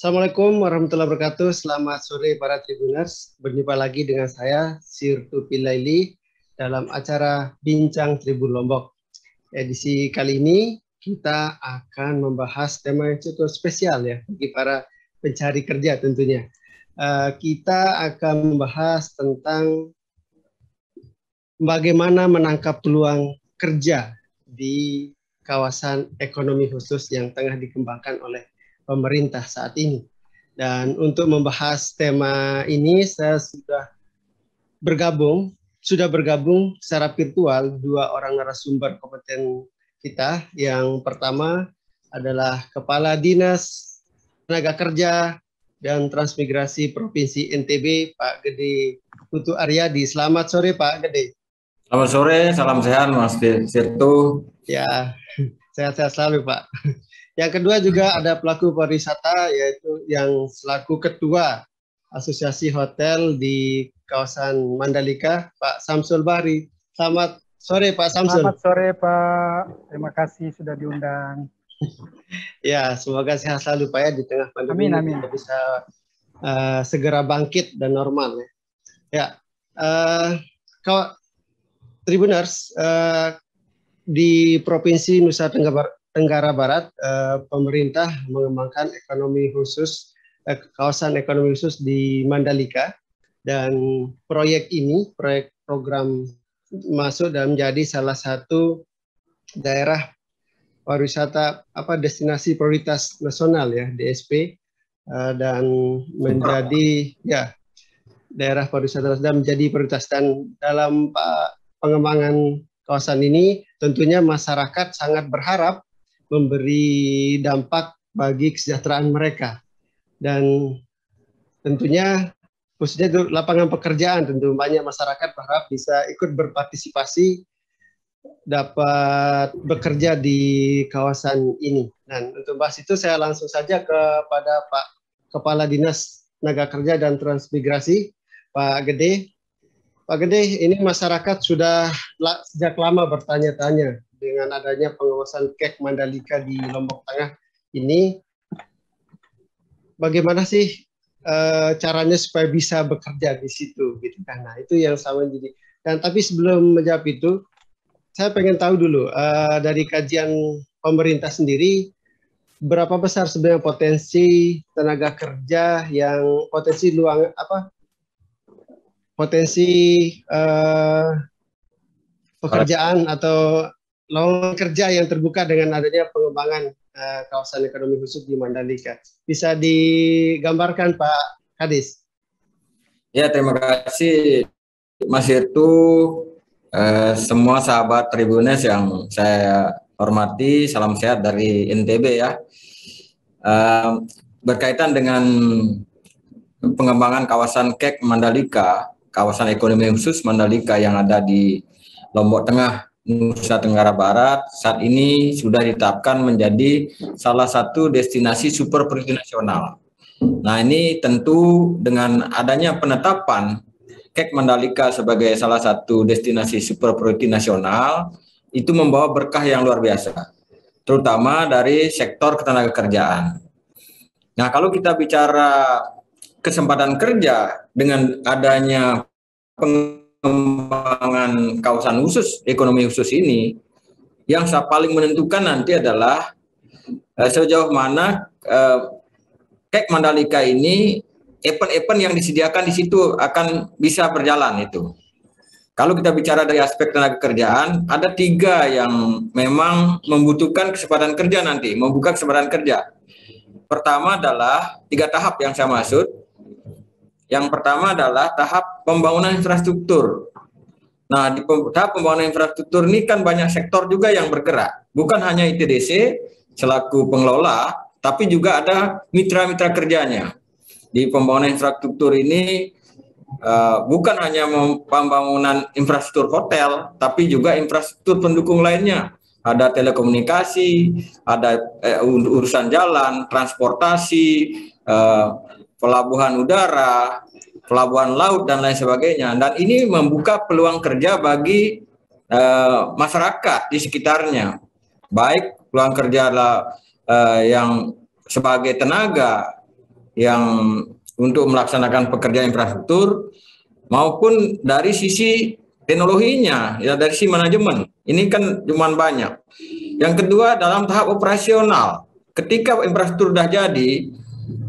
Assalamualaikum warahmatullahi wabarakatuh. Selamat sore para Tribuners. Berjumpa lagi dengan saya Sirtu Pilaili dalam acara Bincang Tribun Lombok. Edisi kali ini kita akan membahas tema yang cukup spesial ya bagi para pencari kerja tentunya. Uh, kita akan membahas tentang bagaimana menangkap peluang kerja di kawasan ekonomi khusus yang tengah dikembangkan oleh pemerintah saat ini. Dan untuk membahas tema ini saya sudah bergabung, sudah bergabung secara virtual dua orang narasumber kompeten kita. Yang pertama adalah Kepala Dinas Tenaga Kerja dan Transmigrasi Provinsi NTB, Pak Gede Putu Aryadi. Selamat sore Pak Gede. Selamat sore, salam sehat Mas Sirtu. Ya, sehat-sehat selalu Pak. Yang kedua juga ada pelaku pariwisata yaitu yang selaku ketua Asosiasi Hotel di kawasan Mandalika, Pak Samsul Bari. Selamat sore Pak Samsul. Selamat sore Pak. Terima kasih sudah diundang. ya, semoga sehat selalu Pak ya di tengah pandemi. Amin, amin. Kita bisa uh, segera bangkit dan normal ya. Ya, uh, kalau Tribuners uh, di Provinsi Nusa Tenggara Tenggara Barat, eh, pemerintah mengembangkan ekonomi khusus eh, kawasan ekonomi khusus di Mandalika. Dan proyek ini, proyek program masuk dan menjadi salah satu daerah pariwisata apa destinasi prioritas nasional ya DSP eh, dan menjadi ya daerah pariwisata dan menjadi prioritas. Dan dalam pengembangan kawasan ini tentunya masyarakat sangat berharap memberi dampak bagi kesejahteraan mereka. Dan tentunya khususnya itu lapangan pekerjaan tentu banyak masyarakat berharap bisa ikut berpartisipasi dapat bekerja di kawasan ini. Dan untuk bahas itu saya langsung saja kepada Pak Kepala Dinas Tenaga Kerja dan Transmigrasi, Pak Gede. Pak Gede, ini masyarakat sudah sejak lama bertanya-tanya dengan adanya pengawasan KEK Mandalika di Lombok Tengah ini bagaimana sih uh, caranya supaya bisa bekerja di situ gitu kan? Nah itu yang sama jadi. Dan tapi sebelum menjawab itu saya pengen tahu dulu uh, dari kajian pemerintah sendiri berapa besar sebenarnya potensi tenaga kerja yang potensi luang apa potensi uh, pekerjaan atau lowongan kerja yang terbuka dengan adanya pengembangan uh, kawasan ekonomi khusus di Mandalika. Bisa digambarkan Pak Kadis? Ya, terima kasih Mas Itu, uh, semua sahabat Tribunes yang saya hormati, salam sehat dari NTB ya. Uh, berkaitan dengan pengembangan kawasan KEK Mandalika, kawasan ekonomi khusus Mandalika yang ada di Lombok Tengah Nusa Tenggara Barat saat ini sudah ditetapkan menjadi salah satu destinasi super prioritas nasional. Nah ini tentu dengan adanya penetapan Kek Mandalika sebagai salah satu destinasi super prioritas nasional itu membawa berkah yang luar biasa, terutama dari sektor ketenaga kerjaan. Nah kalau kita bicara kesempatan kerja dengan adanya peng pengembangan kawasan khusus ekonomi khusus ini yang paling menentukan nanti adalah uh, sejauh mana uh, Kek Mandalika ini event-event yang disediakan di situ akan bisa berjalan itu. Kalau kita bicara dari aspek tenaga kerjaan, ada tiga yang memang membutuhkan kesempatan kerja nanti, membuka kesempatan kerja. Pertama adalah tiga tahap yang saya maksud. Yang pertama adalah tahap pembangunan infrastruktur. Nah, di tahap pembangunan infrastruktur ini kan banyak sektor juga yang bergerak. Bukan hanya ITDC selaku pengelola, tapi juga ada mitra-mitra kerjanya. Di pembangunan infrastruktur ini uh, bukan hanya pembangunan infrastruktur hotel, tapi juga infrastruktur pendukung lainnya. Ada telekomunikasi, ada uh, urusan jalan, transportasi, uh, pelabuhan udara, pelabuhan laut dan lain sebagainya. Dan ini membuka peluang kerja bagi uh, masyarakat di sekitarnya, baik peluang kerja uh, yang sebagai tenaga yang untuk melaksanakan pekerjaan infrastruktur maupun dari sisi teknologinya ya dari sisi manajemen. Ini kan cuma banyak. Yang kedua dalam tahap operasional. Ketika infrastruktur sudah jadi,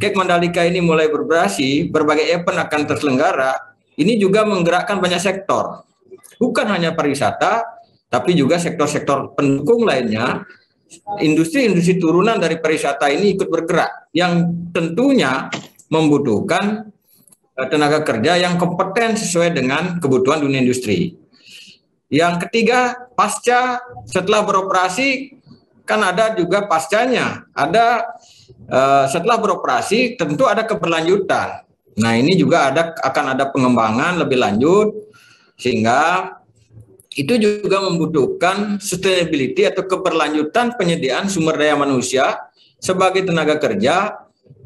Kek Mandalika ini mulai beroperasi, berbagai event akan terselenggara. Ini juga menggerakkan banyak sektor. Bukan hanya pariwisata, tapi juga sektor-sektor pendukung lainnya industri-industri turunan dari pariwisata ini ikut bergerak yang tentunya membutuhkan eh, tenaga kerja yang kompeten sesuai dengan kebutuhan dunia industri. Yang ketiga, pasca setelah beroperasi kan ada juga pascanya. Ada uh, setelah beroperasi tentu ada keberlanjutan. Nah, ini juga ada akan ada pengembangan lebih lanjut sehingga itu juga membutuhkan sustainability atau keberlanjutan penyediaan sumber daya manusia sebagai tenaga kerja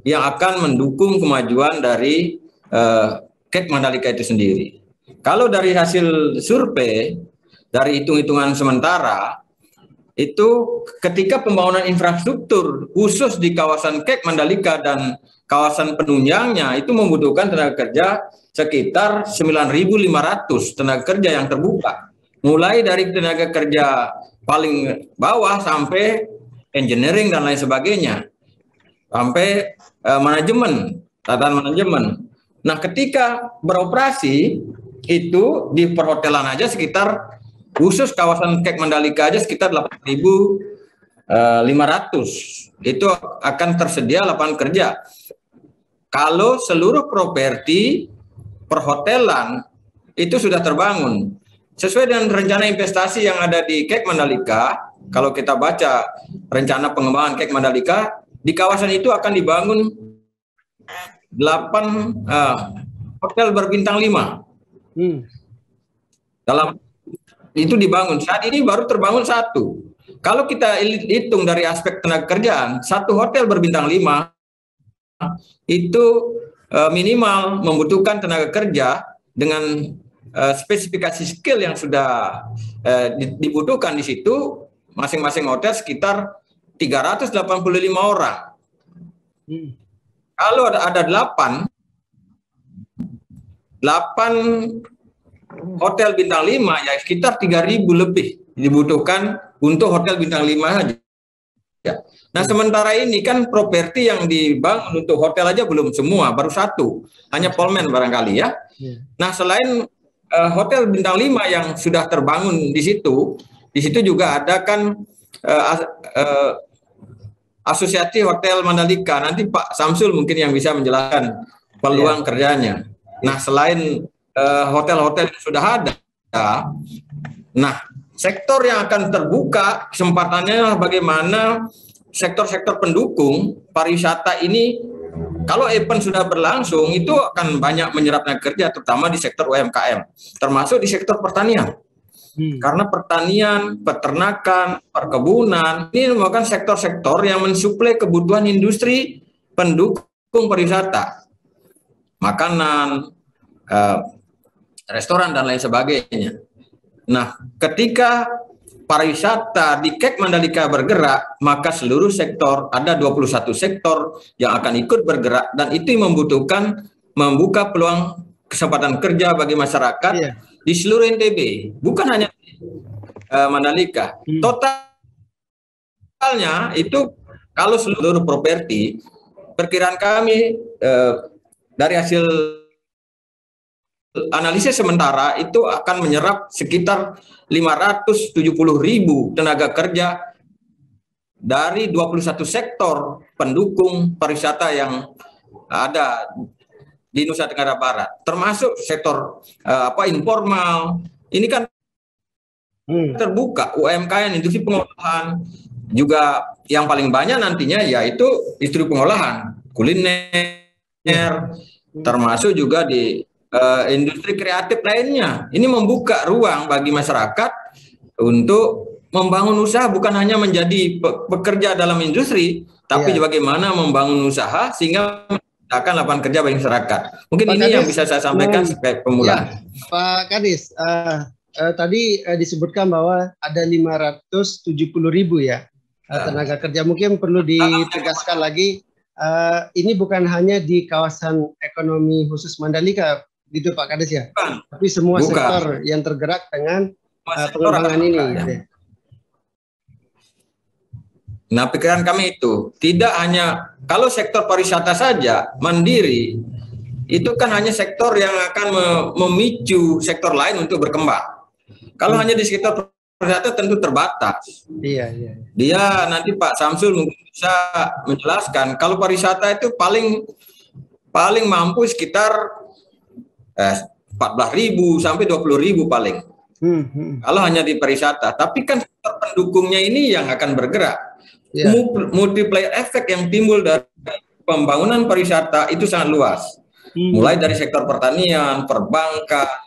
yang akan mendukung kemajuan dari uh, KEK Mandalika itu sendiri. Kalau dari hasil survei, dari hitung-hitungan sementara, itu ketika pembangunan infrastruktur khusus di kawasan KEK Mandalika dan kawasan penunjangnya itu membutuhkan tenaga kerja sekitar 9.500 tenaga kerja yang terbuka. Mulai dari tenaga kerja paling bawah sampai engineering dan lain sebagainya. Sampai uh, manajemen tatanan manajemen. Nah ketika beroperasi itu di perhotelan aja sekitar khusus kawasan Kek Mandalika aja sekitar 8.500 eh, itu akan tersedia lapangan kerja kalau seluruh properti perhotelan itu sudah terbangun Sesuai dengan rencana investasi yang ada di Kek Mandalika, kalau kita baca rencana pengembangan Kek Mandalika, di kawasan itu akan dibangun 8 uh, eh, hotel berbintang 5. Hmm. Dalam itu dibangun. Saat ini baru terbangun satu. Kalau kita hitung dari aspek tenaga kerjaan, satu hotel berbintang 5 itu uh, minimal membutuhkan tenaga kerja dengan uh, spesifikasi skill yang sudah uh, dibutuhkan di situ masing-masing hotel sekitar 385 orang. Hmm. Kalau ada ada 8 8 hotel bintang 5 ya sekitar 3000 lebih dibutuhkan untuk hotel bintang 5 saja. Ya. Nah, sementara ini kan properti yang dibangun untuk hotel aja belum semua, baru satu. Hanya Polmen barangkali ya. Hmm. Nah, selain uh, hotel bintang 5 yang sudah terbangun di situ, di situ juga ada kan uh, uh, asosiasi hotel Mandalika. Nanti Pak Samsul mungkin yang bisa menjelaskan peluang yeah. kerjanya. Nah, selain hotel-hotel uh, yang sudah ada, nah sektor yang akan terbuka kesempatannya bagaimana sektor-sektor pendukung pariwisata ini kalau event sudah berlangsung itu akan banyak menyerap tenaga kerja terutama di sektor UMKM termasuk di sektor pertanian. Hmm. Karena pertanian, peternakan, perkebunan ini merupakan sektor-sektor yang mensuplai kebutuhan industri pendukung pariwisata. Makanan, eh, restoran dan lain sebagainya. Nah, ketika pariwisata di Kek Mandalika bergerak, maka seluruh sektor ada 21 sektor yang akan ikut bergerak dan itu membutuhkan membuka peluang kesempatan kerja bagi masyarakat iya. di seluruh NTB, bukan hanya uh, Mandalika. Hmm. Totalnya itu kalau seluruh properti perkiraan kami uh, dari hasil analisis sementara itu akan menyerap sekitar 570 ribu tenaga kerja dari 21 sektor pendukung pariwisata yang ada di Nusa Tenggara Barat, termasuk sektor uh, apa informal. Ini kan hmm. terbuka UMKM, industri pengolahan juga yang paling banyak nantinya yaitu industri pengolahan, kuliner, hmm. termasuk juga di uh, industri kreatif lainnya. Ini membuka ruang bagi masyarakat untuk membangun usaha bukan hanya menjadi pekerja dalam industri, tapi yeah. bagaimana membangun usaha sehingga akan lapangan kerja bagi masyarakat. Mungkin Pak ini Kadis, yang bisa saya sampaikan hmm, sebagai pemula. Ya, Pak Kadis, uh, uh, tadi uh, disebutkan bahwa ada 570 ribu ya uh, tenaga kerja. Mungkin perlu ditegaskan lagi uh, ini bukan hanya di kawasan ekonomi khusus Mandalika, gitu Pak Kades ya, bukan. tapi semua bukan. sektor yang tergerak dengan uh, pengembangan ini. Gitu. Ya. Nah, pikiran kami itu tidak hanya kalau sektor pariwisata saja mandiri itu kan hanya sektor yang akan memicu sektor lain untuk berkembang. Kalau hmm. hanya di sektor pariwisata tentu terbatas. Iya, iya. Dia nanti Pak Samsul mungkin bisa menjelaskan kalau pariwisata itu paling paling mampu sekitar eh, 14.000 sampai 20.000 paling. Hmm, hmm. Kalau hanya di pariwisata, tapi kan pendukungnya ini yang akan bergerak yeah. multiplier efek yang timbul dari pembangunan pariwisata itu sangat luas. Hmm. Mulai dari sektor pertanian, perbankan,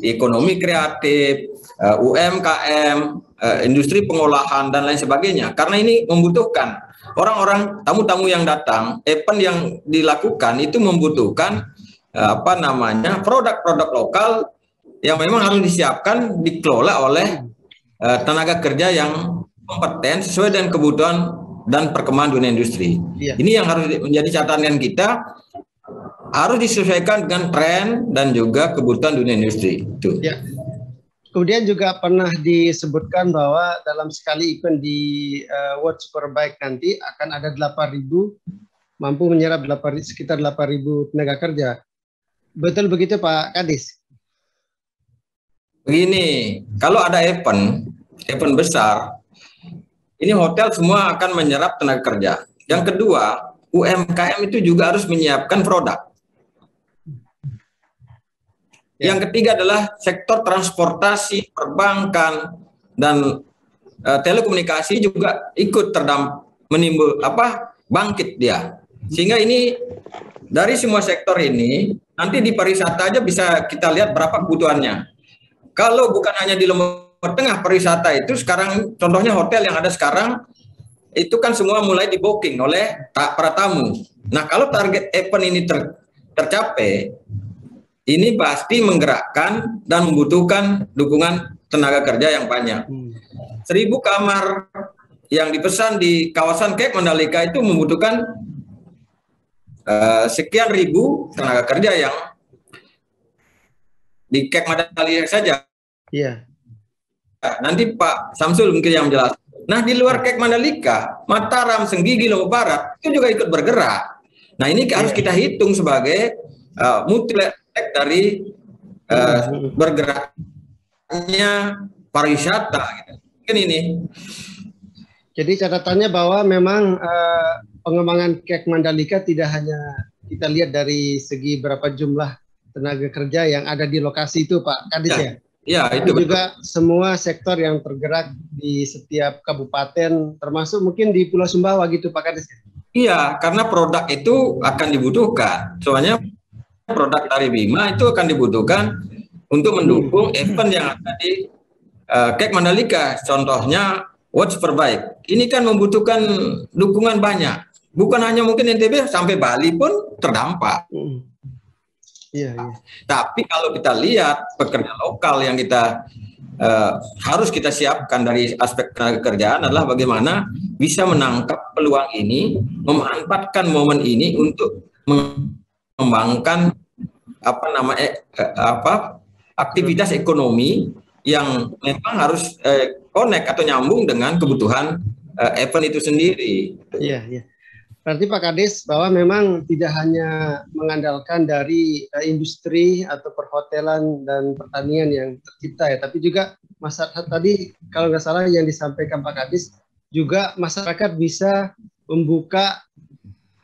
ekonomi kreatif, uh, eh, UMKM, uh, eh, industri pengolahan dan lain sebagainya. Karena ini membutuhkan orang-orang tamu-tamu yang datang, event yang dilakukan itu membutuhkan uh, apa namanya produk-produk lokal yang memang harus disiapkan dikelola oleh uh, tenaga kerja yang kompeten sesuai dengan kebutuhan dan perkembangan dunia industri. Iya. Ini yang harus menjadi catatan kita harus disesuaikan dengan tren dan juga kebutuhan dunia industri. Itu. Ya. Kemudian juga pernah disebutkan bahwa dalam sekali event di uh, World Superbike nanti akan ada 8.000 mampu menyerap 8, sekitar 8.000 tenaga kerja. Betul begitu Pak Kadis? Begini, kalau ada event, event besar, ini hotel semua akan menyerap tenaga kerja. Yang kedua, UMKM itu juga harus menyiapkan produk. Ya. Yang ketiga adalah sektor transportasi, perbankan, dan uh, telekomunikasi juga ikut terdampak menimbul apa bangkit dia. Sehingga ini dari semua sektor ini nanti di pariwisata aja bisa kita lihat berapa kebutuhannya. Kalau bukan hanya di lembaga Tengah pariwisata itu sekarang contohnya hotel yang ada sekarang itu kan semua mulai di booking oleh para tamu. Nah kalau target event ini ter, tercapai, ini pasti menggerakkan dan membutuhkan dukungan tenaga kerja yang banyak. Seribu kamar yang dipesan di kawasan Cape Mandalika itu membutuhkan uh, sekian ribu tenaga kerja yang di Cape Mandalika saja. Iya. Nanti Pak Samsul mungkin yang menjelaskan. Nah di luar Kek Mandalika, Mataram, Senggigi, Lombok Barat itu juga ikut bergerak. Nah ini yeah. harus kita hitung sebagai uh, multi dari uh, bergeraknya pariwisata. Gitu. Mungkin ini. Jadi catatannya bahwa memang uh, pengembangan Kek Mandalika tidak hanya kita lihat dari segi berapa jumlah tenaga kerja yang ada di lokasi itu Pak Kadis ya? ya? Ya, itu juga semua sektor yang tergerak di setiap kabupaten, termasuk mungkin di Pulau Sumbawa gitu Pak Kades. Iya, karena produk itu akan dibutuhkan. Soalnya produk dari Bima itu akan dibutuhkan untuk mendukung event yang ada di uh, Kek Mandalika. Contohnya Watch Superbike. Ini kan membutuhkan dukungan banyak. Bukan hanya mungkin NTB sampai Bali pun terdampak. Hmm. Iya, iya. Tapi kalau kita lihat pekerja lokal yang kita uh, harus kita siapkan dari aspek tenaga kerjaan adalah bagaimana bisa menangkap peluang ini, memanfaatkan momen ini untuk mengembangkan apa namanya eh, apa aktivitas ekonomi yang memang harus eh, connect atau nyambung dengan kebutuhan eh, event itu sendiri. Iya, iya. Berarti Pak Kades bahwa memang tidak hanya mengandalkan dari uh, industri atau perhotelan dan pertanian yang tercipta ya, tapi juga masyarakat tadi kalau nggak salah yang disampaikan Pak Kades juga masyarakat bisa membuka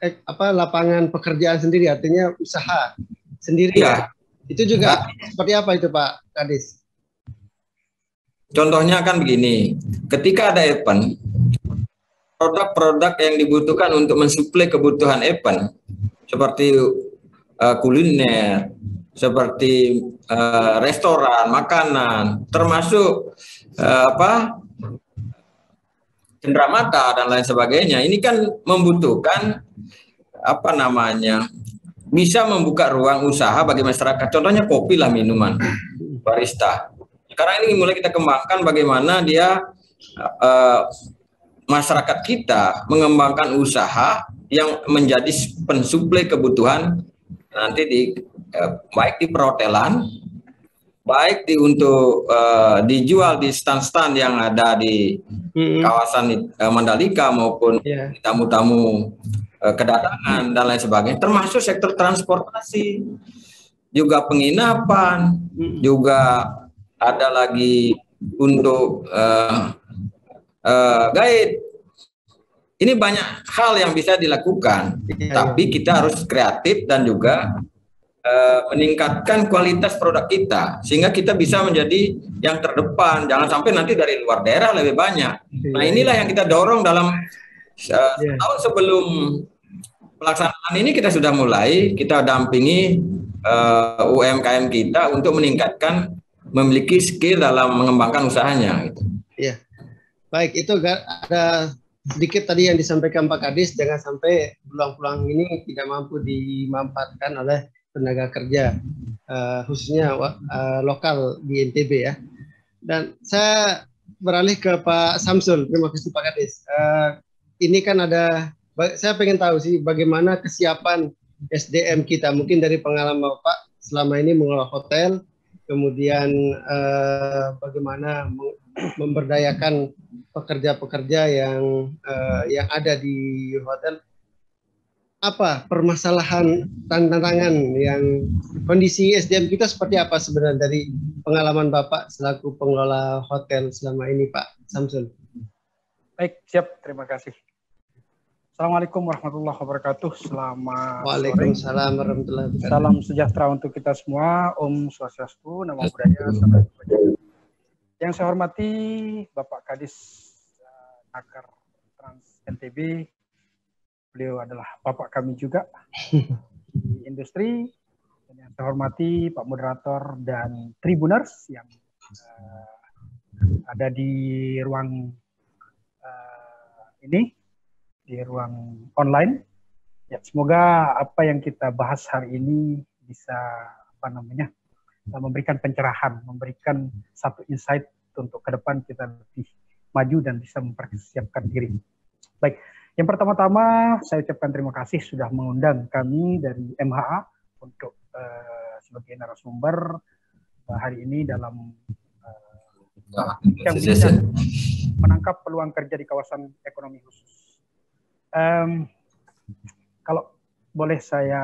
eh, apa lapangan pekerjaan sendiri artinya usaha sendiri ya. Itu juga ya. seperti apa itu Pak Kades? Contohnya kan begini, ketika ada event, produk-produk yang dibutuhkan untuk mensuplai kebutuhan event seperti uh, kuliner, seperti uh, restoran, makanan, termasuk uh, apa cenderamata dan lain sebagainya. Ini kan membutuhkan apa namanya bisa membuka ruang usaha bagi masyarakat. Contohnya kopi lah minuman barista. Sekarang ini mulai kita kembangkan bagaimana dia uh, masyarakat kita mengembangkan usaha yang menjadi pensuplai kebutuhan nanti di eh, baik di perhotelan baik di untuk uh, dijual di stand-stand yang ada di hmm. kawasan uh, Mandalika maupun yeah. tamu-tamu uh, kedatangan dan lain sebagainya termasuk sektor transportasi juga penginapan hmm. juga ada lagi untuk uh, uh, guide ini banyak hal yang bisa dilakukan. Yeah, tapi kita harus kreatif dan juga Eh, meningkatkan kualitas produk kita. Sehingga kita bisa menjadi yang terdepan. Jangan sampai nanti dari luar daerah lebih banyak. Nah iya. inilah yang kita dorong dalam uh, tahun sebelum pelaksanaan ini kita sudah mulai. Kita dampingi uh, UMKM kita untuk meningkatkan memiliki skill dalam mengembangkan usahanya gitu. Baik, itu ada sedikit tadi yang disampaikan Pak Kadis jangan sampai pulang-pulang ini tidak mampu dimanfaatkan oleh tenaga kerja uh, khususnya uh, lokal di NTB ya. Dan saya beralih ke Pak Samsul. Terima kasih Pak Kadis. Uh, ini kan ada saya pengen tahu sih bagaimana kesiapan SDM kita mungkin dari pengalaman Bapak selama ini mengelola hotel, kemudian uh, bagaimana memberdayakan pekerja-pekerja yang uh, yang ada di hotel apa permasalahan tantangan yang kondisi SDM kita seperti apa sebenarnya dari pengalaman Bapak selaku pengelola hotel selama ini Pak Samsul? Baik, siap. Terima kasih. Assalamualaikum warahmatullahi wabarakatuh. Selamat Waalaikumsalam warahmatullahi wabarakatuh. Salam sejahtera untuk kita semua. Om Swastiastu, Nama Budaya, Yang saya hormati Bapak Kadis Nakar Trans NTB, Beliau adalah bapak kami juga di industri. Dan yang saya hormati Pak Moderator dan Tribuners yang uh, ada di ruang uh, ini, di ruang online. Ya, semoga apa yang kita bahas hari ini bisa apa namanya memberikan pencerahan, memberikan satu insight untuk ke depan kita lebih maju dan bisa mempersiapkan diri. Baik, yang pertama-tama saya ucapkan terima kasih sudah mengundang kami dari MHA untuk uh, sebagai narasumber uh, hari ini dalam uh, yang bisa menangkap peluang kerja di kawasan ekonomi khusus. Um, kalau boleh saya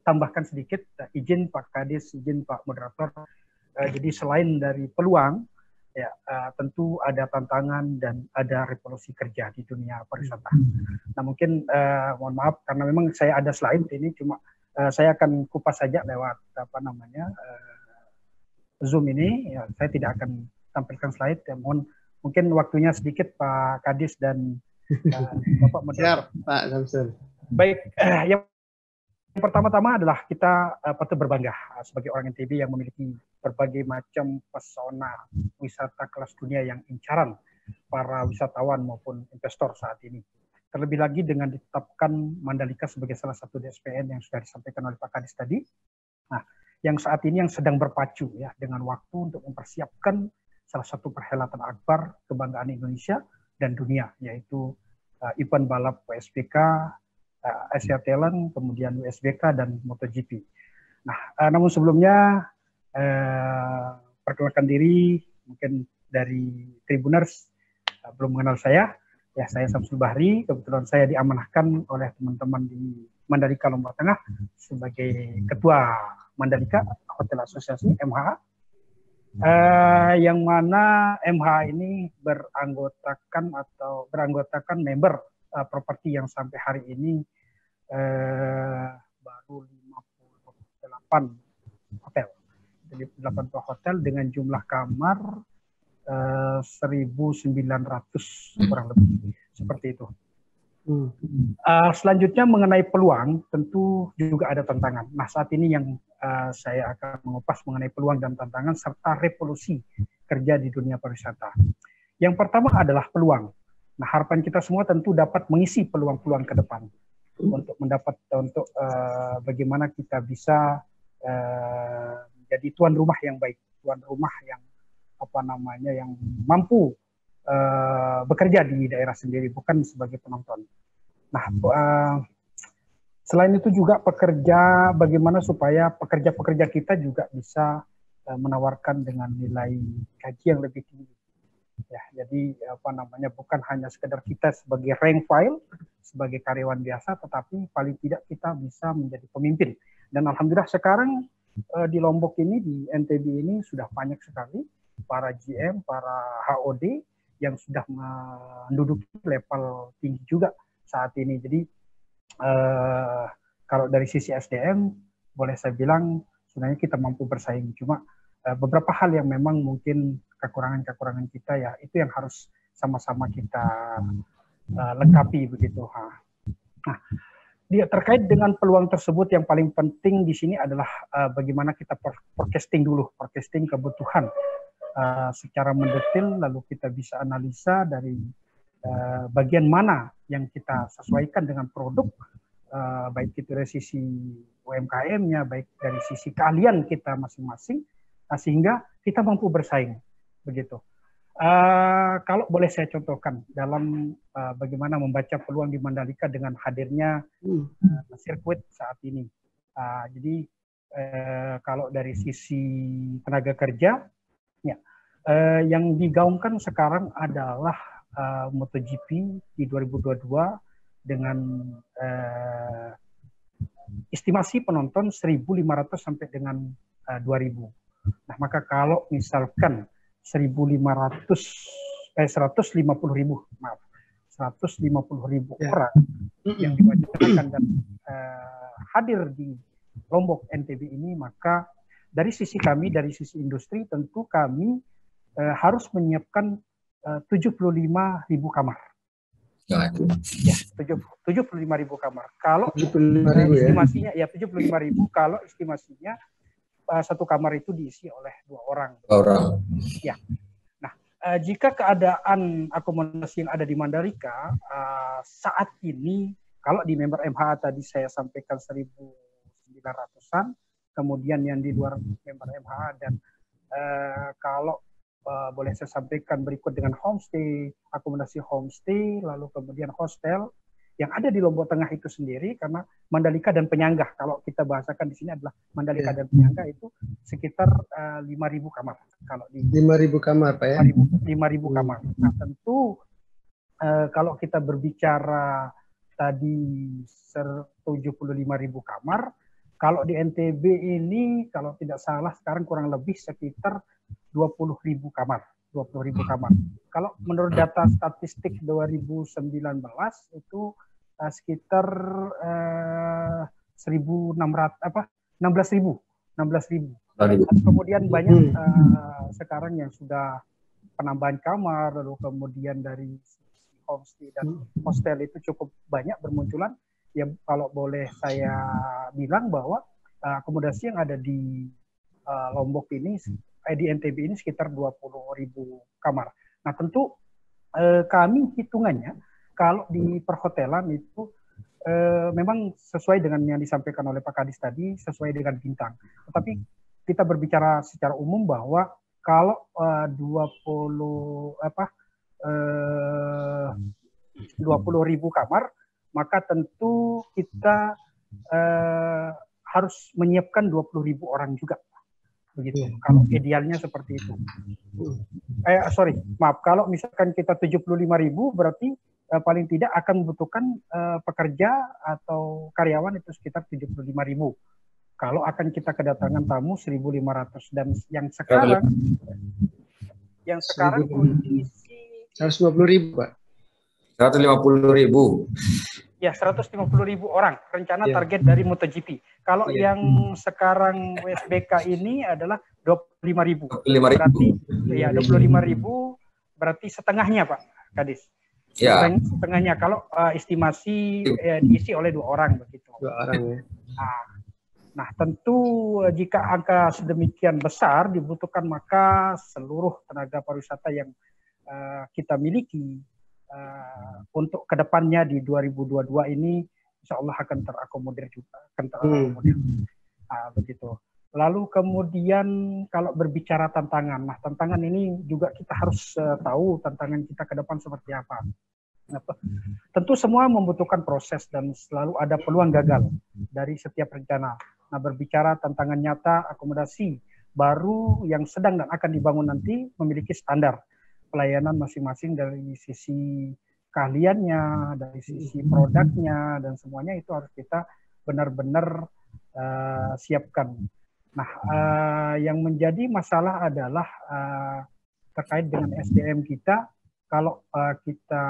tambahkan sedikit, izin Pak Kadis, izin Pak Moderator. Uh, jadi selain dari peluang, ya uh, tentu ada tantangan dan ada revolusi kerja di dunia pariwisata. Nah mungkin uh, mohon maaf karena memang saya ada slide ini cuma uh, saya akan kupas saja lewat apa namanya uh, zoom ini. Ya, saya tidak akan tampilkan slide. Ya, mohon mungkin waktunya sedikit Pak Kadis dan uh, Bapak Siap, Pak Samsul. Baik, uh, yang yang pertama-tama adalah kita uh, patut berbangga uh, sebagai orang NTB yang memiliki berbagai macam pesona wisata kelas dunia yang incaran para wisatawan maupun investor saat ini. Terlebih lagi dengan ditetapkan Mandalika sebagai salah satu DSPN yang sudah disampaikan oleh Pak Kadis tadi. Nah, yang saat ini yang sedang berpacu ya dengan waktu untuk mempersiapkan salah satu perhelatan akbar kebanggaan Indonesia dan dunia yaitu uh, event balap PSBK uh, Asia Talent, kemudian USBK dan MotoGP. Nah, uh, namun sebelumnya uh, perkenalkan diri mungkin dari Tribuners belum mengenal saya. Ya, saya Samsul Bahri. Kebetulan saya diamanahkan oleh teman-teman di Mandalika Lombok Tengah sebagai ketua Mandalika Hotel Asosiasi MHA. Uh, yang mana MH ini beranggotakan atau beranggotakan member uh, properti yang sampai hari ini uh, baru 58 hotel. Jadi 80 hotel dengan jumlah kamar uh, 1.900 kurang lebih seperti itu. Hmm. Uh, selanjutnya mengenai peluang, tentu juga ada tantangan. Nah saat ini yang uh, saya akan mengupas mengenai peluang dan tantangan serta revolusi kerja di dunia pariwisata. Yang pertama adalah peluang. Nah, harapan kita semua tentu dapat mengisi peluang-peluang ke depan untuk mendapat untuk uh, bagaimana kita bisa uh, menjadi tuan rumah yang baik, tuan rumah yang apa namanya yang mampu uh, bekerja di daerah sendiri bukan sebagai penonton. Nah, uh, selain itu juga pekerja bagaimana supaya pekerja-pekerja kita juga bisa uh, menawarkan dengan nilai gaji yang lebih tinggi. Ya, jadi apa namanya bukan hanya sekedar kita sebagai rank file, sebagai karyawan biasa, tetapi paling tidak kita bisa menjadi pemimpin. Dan alhamdulillah sekarang uh, di Lombok ini di NTB ini sudah banyak sekali para GM, para HOD yang sudah menduduki level tinggi juga saat ini. Jadi uh, kalau dari sisi SDM boleh saya bilang sebenarnya kita mampu bersaing. Cuma uh, beberapa hal yang memang mungkin kekurangan-kekurangan kita ya itu yang harus sama-sama kita uh, lengkapi begitu. Nah, dia terkait dengan peluang tersebut yang paling penting di sini adalah uh, bagaimana kita forecasting dulu, forecasting kebutuhan uh, secara mendetail, lalu kita bisa analisa dari uh, bagian mana yang kita sesuaikan dengan produk, uh, baik itu dari sisi UMKM-nya, baik dari sisi keahlian kita masing-masing, uh, sehingga kita mampu bersaing, begitu. Uh, kalau boleh saya contohkan dalam uh, bagaimana membaca peluang di Mandalika dengan hadirnya uh, sirkuit saat ini. Uh, jadi uh, kalau dari sisi tenaga kerja, ya uh, yang digaungkan sekarang adalah uh, MotoGP di 2022 dengan uh, estimasi penonton 1.500 sampai dengan uh, 2.000. Nah, maka kalau misalkan 1.500 eh 150 ribu maaf 150 ribu ya. orang yang diwajibkan dan uh, hadir di Lombok NTB ini maka dari sisi kami dari sisi industri tentu kami uh, harus menyiapkan Eh, uh, 75 ribu kamar. Ya, ya 75 ribu kamar. Kalau 75 ribu ya? estimasinya ya 75 ribu kalau estimasinya uh, satu kamar itu diisi oleh dua orang. Orang. Ya. Nah, uh, jika keadaan akomodasi yang ada di Mandalika uh, saat ini kalau di member MHA tadi saya sampaikan 1.900-an, kemudian yang di luar member MHA dan uh, kalau uh, boleh saya sampaikan berikut dengan homestay, akomodasi homestay, lalu kemudian hostel yang ada di Lombok Tengah itu sendiri karena Mandalika dan penyangga kalau kita bahasakan di sini adalah Mandalika yeah. dan penyangga itu sekitar uh, 5.000 kamar kalau di 5.000 kamar Pak ya 5.000 hmm. kamar. Nah, tentu uh, kalau kita berbicara tadi 75.000 kamar kalau di NTB ini kalau tidak salah sekarang kurang lebih sekitar 20 ribu kamar. 20 ribu kamar. Kalau menurut data statistik 2019 itu uh, sekitar uh, 1.600 apa 16 ribu 16 ribu. kemudian banyak uh, sekarang yang sudah penambahan kamar lalu kemudian dari homestay dan hostel itu cukup banyak bermunculan. Ya kalau boleh saya bilang bahwa uh, akomodasi yang ada di uh, Lombok ini eh, di NTB ini sekitar 20 ribu kamar. Nah tentu eh, kami hitungannya kalau di perhotelan itu eh, memang sesuai dengan yang disampaikan oleh Pak Kadis tadi, sesuai dengan bintang. Tetapi kita berbicara secara umum bahwa kalau eh, 20 apa eh, 20 ribu kamar, maka tentu kita eh, harus menyiapkan 20 ribu orang juga begitu. Yeah. Kalau idealnya seperti itu. Eh sorry, maaf. Kalau misalkan kita 75 ribu berarti eh, paling tidak akan membutuhkan eh, pekerja atau karyawan itu sekitar 75 ribu. Kalau akan kita kedatangan tamu 1.500 dan yang sekarang yang sekarang kondisi 150 ribu, Pak. 150 ribu. Ya, 150 ribu orang. Rencana ya. target dari MotoGP. Kalau ya. yang sekarang WSBK ini adalah 25 ribu. 25 ribu. Berarti, ya 25 ribu berarti setengahnya Pak Kadis. Ya. Setengahnya kalau uh, estimasi uh, diisi oleh dua orang begitu. Dua orang ya. Nah, nah tentu uh, jika angka sedemikian besar dibutuhkan maka seluruh tenaga pariwisata yang uh, kita miliki uh, untuk ke depannya di 2022 ini insya Allah akan terakomodir juga akan terakomodir hmm. nah, begitu lalu kemudian kalau berbicara tantangan nah tantangan ini juga kita harus uh, tahu tantangan kita ke depan seperti apa apa, tentu semua membutuhkan proses dan selalu ada peluang gagal dari setiap rencana. Nah, berbicara tantangan nyata akomodasi baru yang sedang dan akan dibangun nanti memiliki standar pelayanan masing-masing dari sisi keahliannya, dari sisi produknya dan semuanya itu harus kita benar-benar uh, siapkan. Nah, uh, yang menjadi masalah adalah uh, terkait dengan SDM kita. Kalau uh, kita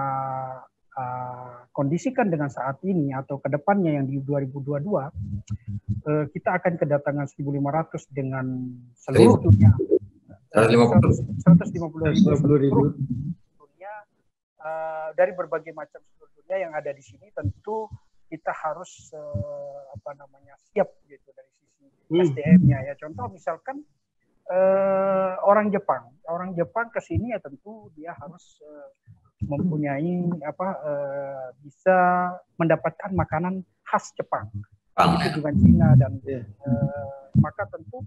uh, kondisikan dengan saat ini atau ke depannya yang di 2022, uh, kita akan kedatangan 1.500 dengan seluruh dunia. 150 ribu dunia uh, dari berbagai macam seluruh dunia yang ada di sini tentu kita harus uh, apa namanya siap gitu dari sisi hmm. SDM-nya ya. Contoh misalkan uh, orang Jepang, orang Jepang ke sini ya tentu dia harus uh, mempunyai apa uh, bisa mendapatkan makanan khas Jepang. Itu dengan Cina dan yeah. uh, maka tentu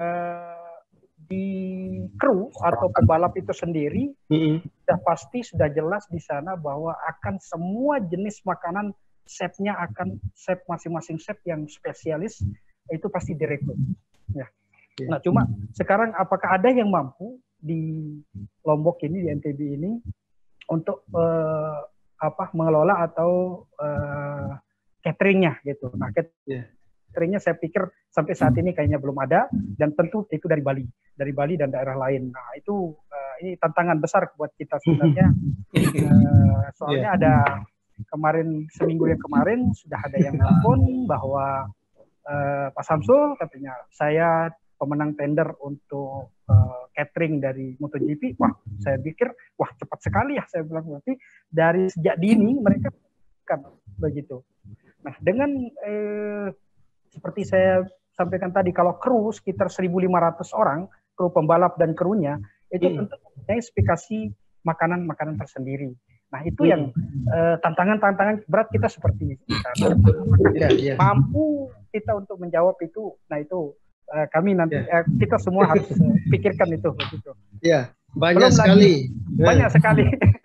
uh, di kru atau pembalap itu sendiri mm -hmm. sudah pasti sudah jelas di sana bahwa akan semua jenis makanan chefnya akan chef masing-masing chef yang spesialis itu pasti direkrut. Ya. Nah, cuma sekarang apakah ada yang mampu di Lombok ini di NTB ini untuk uh, apa mengelola atau uh, cateringnya gitu. Nah, iya. cateringnya saya pikir sampai saat ini kayaknya belum ada dan tentu itu dari Bali, dari Bali dan daerah lain. Nah, itu uh, ini tantangan besar buat kita sebenarnya. uh, soalnya yeah. ada kemarin seminggu yang kemarin sudah ada yang nelpon bahwa uh, Pak Samsul katanya saya pemenang tender untuk uh, catering dari MotoGP. Wah, saya pikir wah cepat sekali ya saya bilang berarti dari sejak dini mereka kan begitu. Nah, dengan eh, seperti saya sampaikan tadi kalau kru sekitar 1.500 orang, kru pembalap dan krunya itu hmm. tentu mempunyai spesifikasi makanan-makanan tersendiri. Nah itu yang eh, tantangan-tantangan berat kita seperti ini. Ya, ya. Mampu kita untuk menjawab itu, nah itu uh, kami nanti ya. uh, kita semua harus uh, pikirkan itu begitu. Ya, banyak Belum sekali. Lagi, banyak sekali.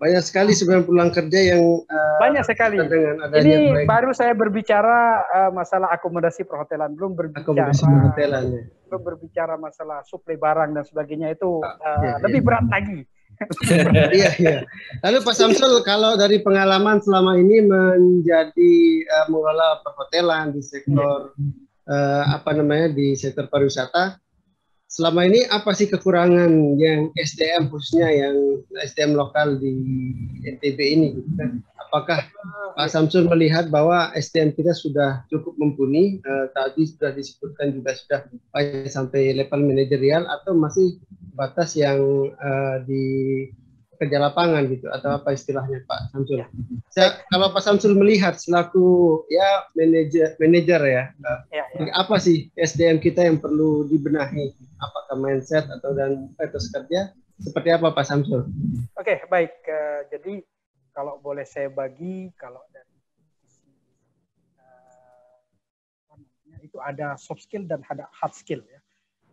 banyak sekali sebenarnya pulang kerja yang uh, banyak sekali. Dengan Ini proyek. baru saya berbicara uh, masalah akomodasi perhotelan, belum berbicara akomodasi perhotelan. Ya. Belum berbicara masalah suplai barang dan sebagainya itu uh, ya, lebih ya. berat lagi. iya iya. Lalu Pak Samsul kalau dari pengalaman selama ini menjadi uh, mengelola perhotelan di sektor uh, apa namanya di sektor pariwisata, selama ini apa sih kekurangan yang SDM khususnya yang SDM lokal di NTB ini? Apakah Pak Samsul melihat bahwa SDM kita sudah cukup mumpuni? Uh, tadi sudah disebutkan juga sudah sampai level manajerial atau masih batas yang uh, di kerja lapangan gitu atau apa istilahnya Pak Samsul? Ya. Saya, kalau Pak Samsul melihat selaku ya manajer manajer ya, ya, ya, apa sih SDM kita yang perlu dibenahi? Apakah mindset atau dan etos kerja? Seperti apa Pak Samsul? Oke baik, uh, jadi kalau boleh saya bagi kalau dari uh, itu ada soft skill dan ada hard skill ya.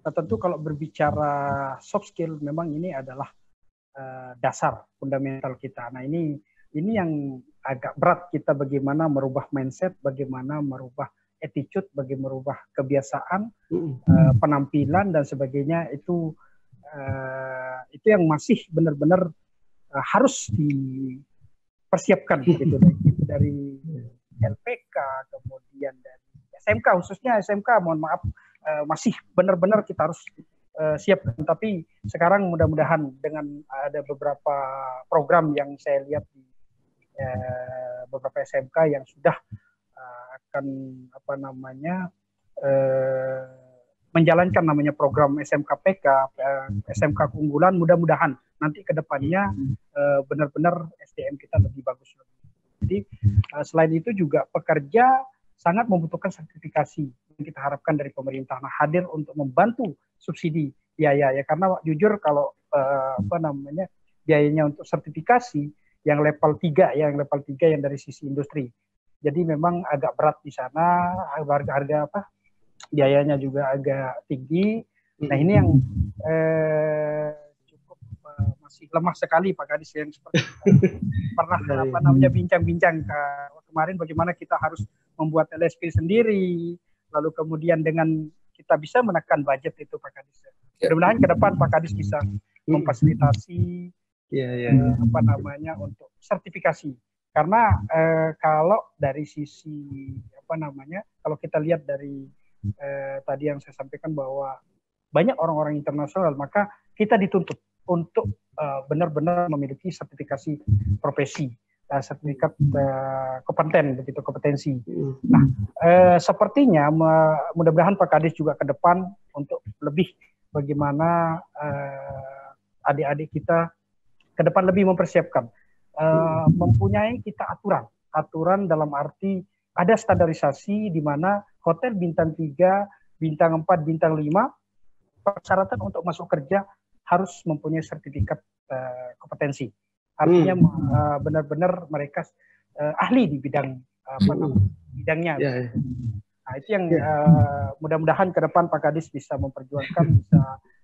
Nah, tentu kalau berbicara soft skill memang ini adalah uh, dasar fundamental kita. Nah ini ini yang agak berat kita bagaimana merubah mindset, bagaimana merubah attitude, bagaimana merubah kebiasaan, uh, penampilan dan sebagainya itu uh, itu yang masih benar-benar uh, harus di persiapkan gitu dari LPK kemudian dari SMK khususnya SMK mohon maaf uh, masih benar-benar kita harus uh, siapkan. Tapi sekarang mudah-mudahan dengan ada beberapa program yang saya lihat di uh, beberapa SMK yang sudah akan apa namanya uh, menjalankan namanya program SMK PK, SMK keunggulan, mudah-mudahan nanti ke depannya uh, benar-benar SDM kita lebih bagus lagi. Jadi uh, selain itu juga pekerja sangat membutuhkan sertifikasi yang kita harapkan dari pemerintah. Nah, hadir untuk membantu subsidi biaya ya karena jujur kalau uh, apa namanya biayanya untuk sertifikasi yang level 3 ya, yang level 3 yang dari sisi industri. Jadi memang agak berat di sana harga-harga apa biayanya juga agak tinggi. Nah ini yang eh, cukup uh, masih lemah sekali Pak Kadis yang seperti pernah apa namanya bincang-bincang kemarin bagaimana kita harus membuat LSP sendiri lalu kemudian dengan kita bisa menekan budget itu Pak Kadis. Ya. Mudah-mudahan ke depan Pak Kadis bisa memfasilitasi ya, ya. Apa namanya untuk sertifikasi karena uh, kalau dari sisi apa namanya kalau kita lihat dari uh, tadi yang saya sampaikan bahwa banyak orang-orang internasional maka kita dituntut untuk uh, benar-benar memiliki sertifikasi profesi uh, sertifikat uh, kompeten begitu kompetensi. Nah, uh, sepertinya mudah-mudahan Pak Kadis juga ke depan untuk lebih bagaimana adik-adik kita ke depan lebih mempersiapkan uh, mempunyai kita aturan. Aturan dalam arti ada standarisasi di mana hotel bintang 3, bintang 4, bintang 5 persyaratan untuk masuk kerja harus mempunyai sertifikat uh, kompetensi. Artinya hmm. uh, benar-benar mereka uh, ahli di bidang uh, apa namanya bidangnya. Yeah, yeah. Nah, itu yang yeah. uh, mudah-mudahan ke depan Pak Kadis bisa memperjuangkan bisa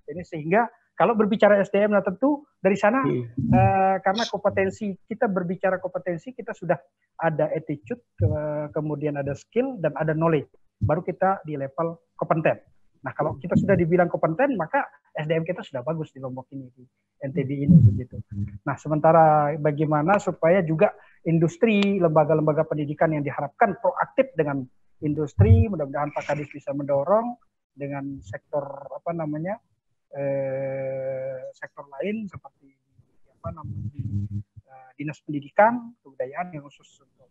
ini sehingga kalau berbicara SDM, nah tentu dari sana hmm. uh, karena kompetensi kita berbicara kompetensi kita sudah ada attitude, ke, kemudian ada skill dan ada knowledge, baru kita di level kompeten. Nah kalau kita sudah dibilang kompeten, maka SDM kita sudah bagus di Lombok ini di NTB ini begitu. Nah sementara bagaimana supaya juga industri lembaga-lembaga pendidikan yang diharapkan proaktif dengan industri, mudah-mudahan Pak Kadis bisa mendorong dengan sektor apa namanya eh, sektor lain seperti apa namanya di uh, dinas pendidikan kebudayaan yang khusus untuk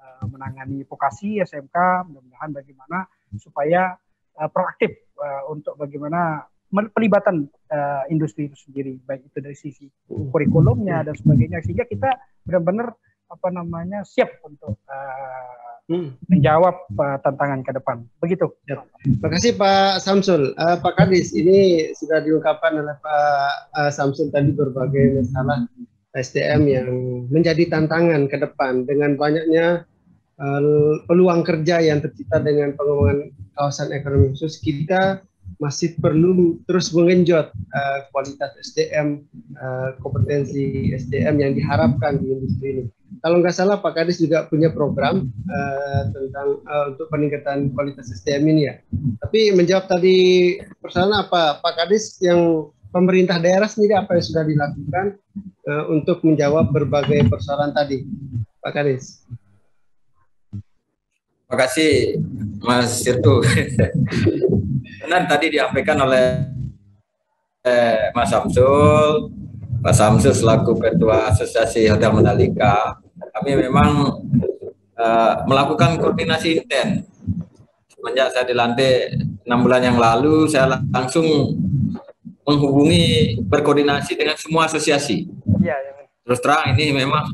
uh, menangani vokasi SMK mudah-mudahan bagaimana supaya uh, proaktif uh, untuk bagaimana pelibatan uh, industri itu sendiri baik itu dari sisi kurikulumnya dan sebagainya sehingga kita benar-benar apa namanya siap untuk uh, hmm. menjawab uh, tantangan ke depan. Begitu. Ya. Terima kasih Pak Samsul. Uh, Pak Kadis, ini sudah diungkapkan oleh Pak uh, Samsul tadi berbagai masalah SDM yang menjadi tantangan ke depan dengan banyaknya uh, peluang kerja yang tercipta dengan pengembangan kawasan ekonomi khusus kita masih perlu terus mengenjot uh, kualitas SDM, uh, kompetensi SDM yang diharapkan di industri ini kalau nggak salah Pak Kadis juga punya program uh, tentang uh, untuk peningkatan kualitas SDM ini ya. Tapi menjawab tadi persoalan apa Pak Kadis yang pemerintah daerah sendiri apa yang sudah dilakukan uh, untuk menjawab berbagai persoalan tadi, Pak Kadis. Terima kasih Mas Sirtu. Benar tadi disampaikan oleh eh, Mas Samsul, Pak Samsul selaku Ketua Asosiasi Hotel Mandalika kami memang uh, melakukan koordinasi intens. Semenjak saya dilantik enam bulan yang lalu, saya langsung menghubungi berkoordinasi dengan semua asosiasi. Ya, ya. Terus terang ini memang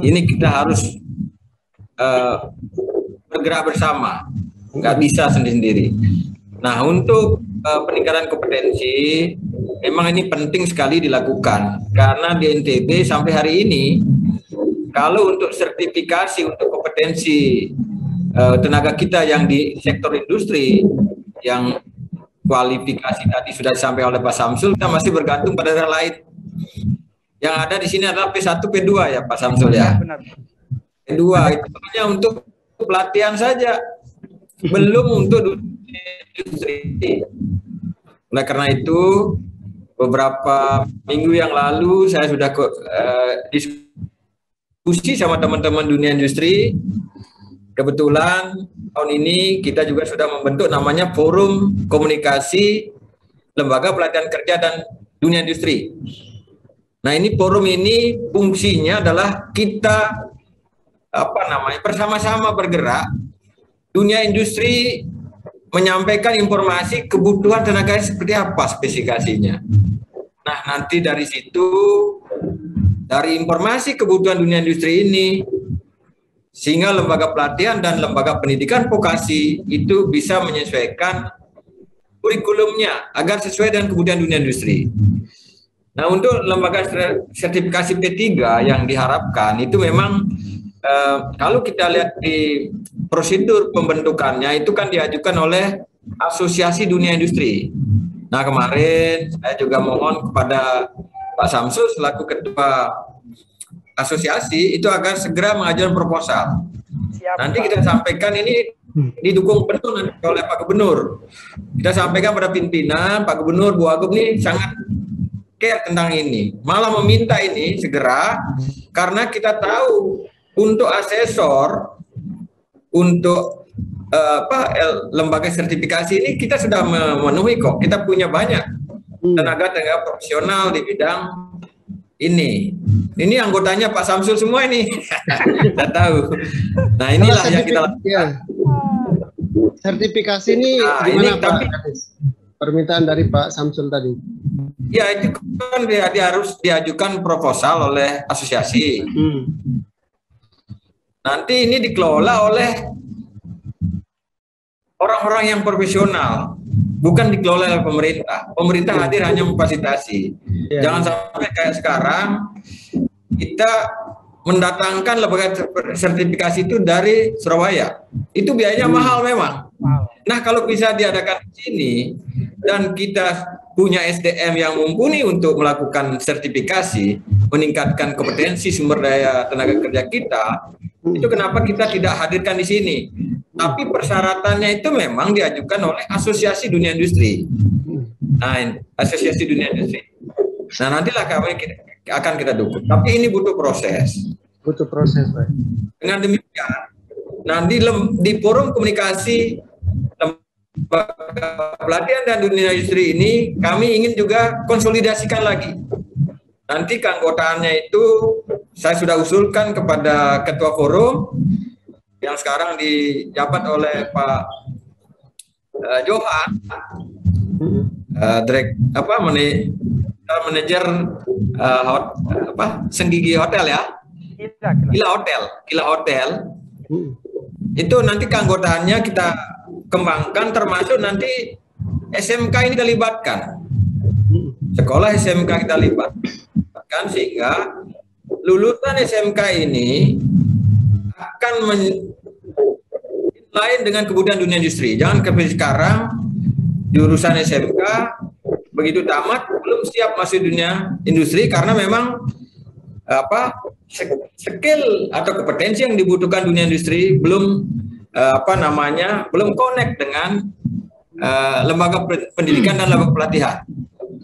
ini kita harus uh, bergerak bersama, nggak bisa sendiri-sendiri. Nah untuk uh, peningkatan kompetensi memang ini penting sekali dilakukan karena di NTB sampai hari ini kalau untuk sertifikasi untuk kompetensi uh, tenaga kita yang di sektor industri yang kualifikasi tadi sudah disampaikan oleh Pak Samsul, kita masih bergantung pada daerah lain. Yang ada di sini adalah P1, P2 ya Pak Samsul ya. P2 itu hanya untuk pelatihan saja, belum untuk industri. Oleh karena itu, beberapa minggu yang lalu saya sudah uh, diskusi sama teman-teman dunia industri. Kebetulan tahun ini kita juga sudah membentuk namanya Forum Komunikasi Lembaga Pelatihan Kerja dan Dunia Industri. Nah, ini forum ini fungsinya adalah kita apa namanya bersama-sama bergerak dunia industri menyampaikan informasi kebutuhan tenaga seperti apa spesifikasinya. Nah, nanti dari situ dari informasi kebutuhan dunia industri ini sehingga lembaga pelatihan dan lembaga pendidikan vokasi itu bisa menyesuaikan kurikulumnya agar sesuai dengan kebutuhan dunia industri. Nah, untuk lembaga sertifikasi P3 yang diharapkan itu memang eh, kalau kita lihat di prosedur pembentukannya itu kan diajukan oleh Asosiasi Dunia Industri. Nah, kemarin saya juga mohon kepada Pak Samsul selaku ketua asosiasi itu akan segera mengajukan proposal. Siap, nanti kita sampaikan ini didukung penuh nanti oleh Pak Gubernur. Kita sampaikan pada pimpinan Pak Gubernur Bu Agung ini sangat care tentang ini. Malah meminta ini segera karena kita tahu untuk asesor untuk uh, apa lembaga sertifikasi ini kita sudah memenuhi kok. Kita punya banyak tenaga-tenaga profesional di bidang ini. Ini anggotanya Pak Samsul semua ini. Tidak tahu. Nah, inilah yang kita lakukan. Ya. Sertifikasi ini nah, gimana ini, Pak? Tapi, Permintaan dari Pak Samsul tadi. Ya, itu kan dia, dia harus diajukan proposal oleh asosiasi. Hmm. Nanti ini dikelola oleh orang-orang yang profesional bukan dikelola oleh pemerintah. Pemerintah hadir hanya memfasilitasi. Ya. Jangan sampai kayak sekarang kita mendatangkan lembaga sertifikasi itu dari Surabaya. Itu biayanya mahal memang. Nah, kalau bisa diadakan di sini dan kita punya SDM yang mumpuni untuk melakukan sertifikasi, meningkatkan kompetensi sumber daya tenaga kerja kita, itu kenapa kita tidak hadirkan di sini. Tapi persyaratannya itu memang diajukan oleh Asosiasi Dunia Industri. Nah, Asosiasi Dunia Industri. Nah, nantilah kami akan kita dukung. Tapi ini butuh proses. Butuh proses, Pak. Dengan demikian, nanti di forum komunikasi pelatihan dan dunia industri ini kami ingin juga konsolidasikan lagi. Nanti keanggotaannya itu saya sudah usulkan kepada ketua forum yang sekarang dijabat oleh Pak uh, Johan, uh, direct apa mani, manajer uh, hot, apa Senggigi Hotel ya, Gila Hotel, Gila Hotel. Itu nanti keanggotaannya kita kembangkan termasuk nanti SMK ini kita libatkan. Sekolah SMK kita libatkan sehingga lulusan SMK ini akan men lain dengan kebutuhan dunia industri. Jangan seperti sekarang jurusan SMK begitu tamat belum siap masuk dunia industri karena memang apa skill atau kompetensi yang dibutuhkan dunia industri belum apa namanya belum connect dengan uh, lembaga pendidikan dan lembaga pelatihan.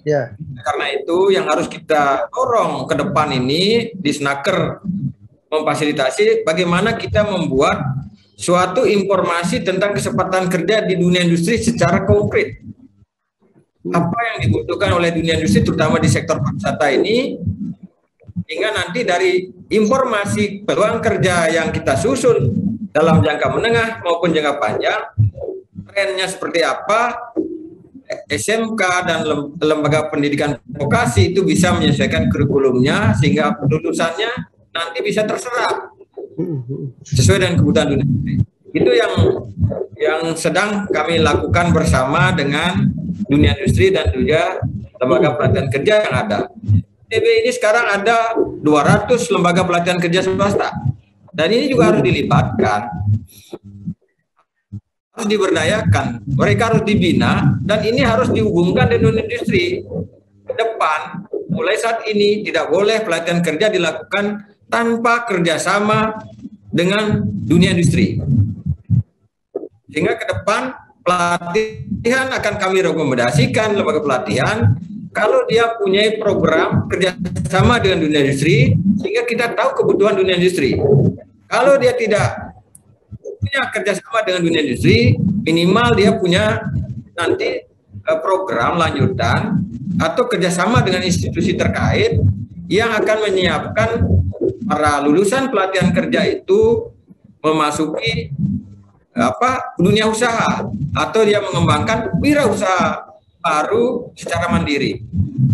Ya. Karena itu yang harus kita dorong ke depan ini di Snaker memfasilitasi bagaimana kita membuat suatu informasi tentang kesempatan kerja di dunia industri secara konkret. Apa yang dibutuhkan oleh dunia industri terutama di sektor pariwisata ini hingga nanti dari informasi peluang kerja yang kita susun dalam jangka menengah maupun jangka panjang trennya seperti apa SMK dan lembaga pendidikan vokasi itu bisa menyesuaikan kurikulumnya sehingga lulusannya nanti bisa terserap sesuai dengan kebutuhan dunia. Itu yang yang sedang kami lakukan bersama dengan dunia industri dan juga lembaga pelatihan kerja yang ada. TB ini sekarang ada 200 lembaga pelatihan kerja swasta. Dan ini juga harus dilibatkan harus diberdayakan, mereka harus dibina dan ini harus dihubungkan dengan industri ke depan. Mulai saat ini tidak boleh pelatihan kerja dilakukan tanpa kerjasama dengan dunia industri. Sehingga ke depan pelatihan akan kami rekomendasikan lembaga pelatihan kalau dia punya program kerjasama dengan dunia industri sehingga kita tahu kebutuhan dunia industri. Kalau dia tidak punya kerjasama dengan dunia industri, minimal dia punya nanti uh, program lanjutan atau kerjasama dengan institusi terkait yang akan menyiapkan para lulusan pelatihan kerja itu memasuki apa dunia usaha atau dia mengembangkan wirausaha baru secara mandiri.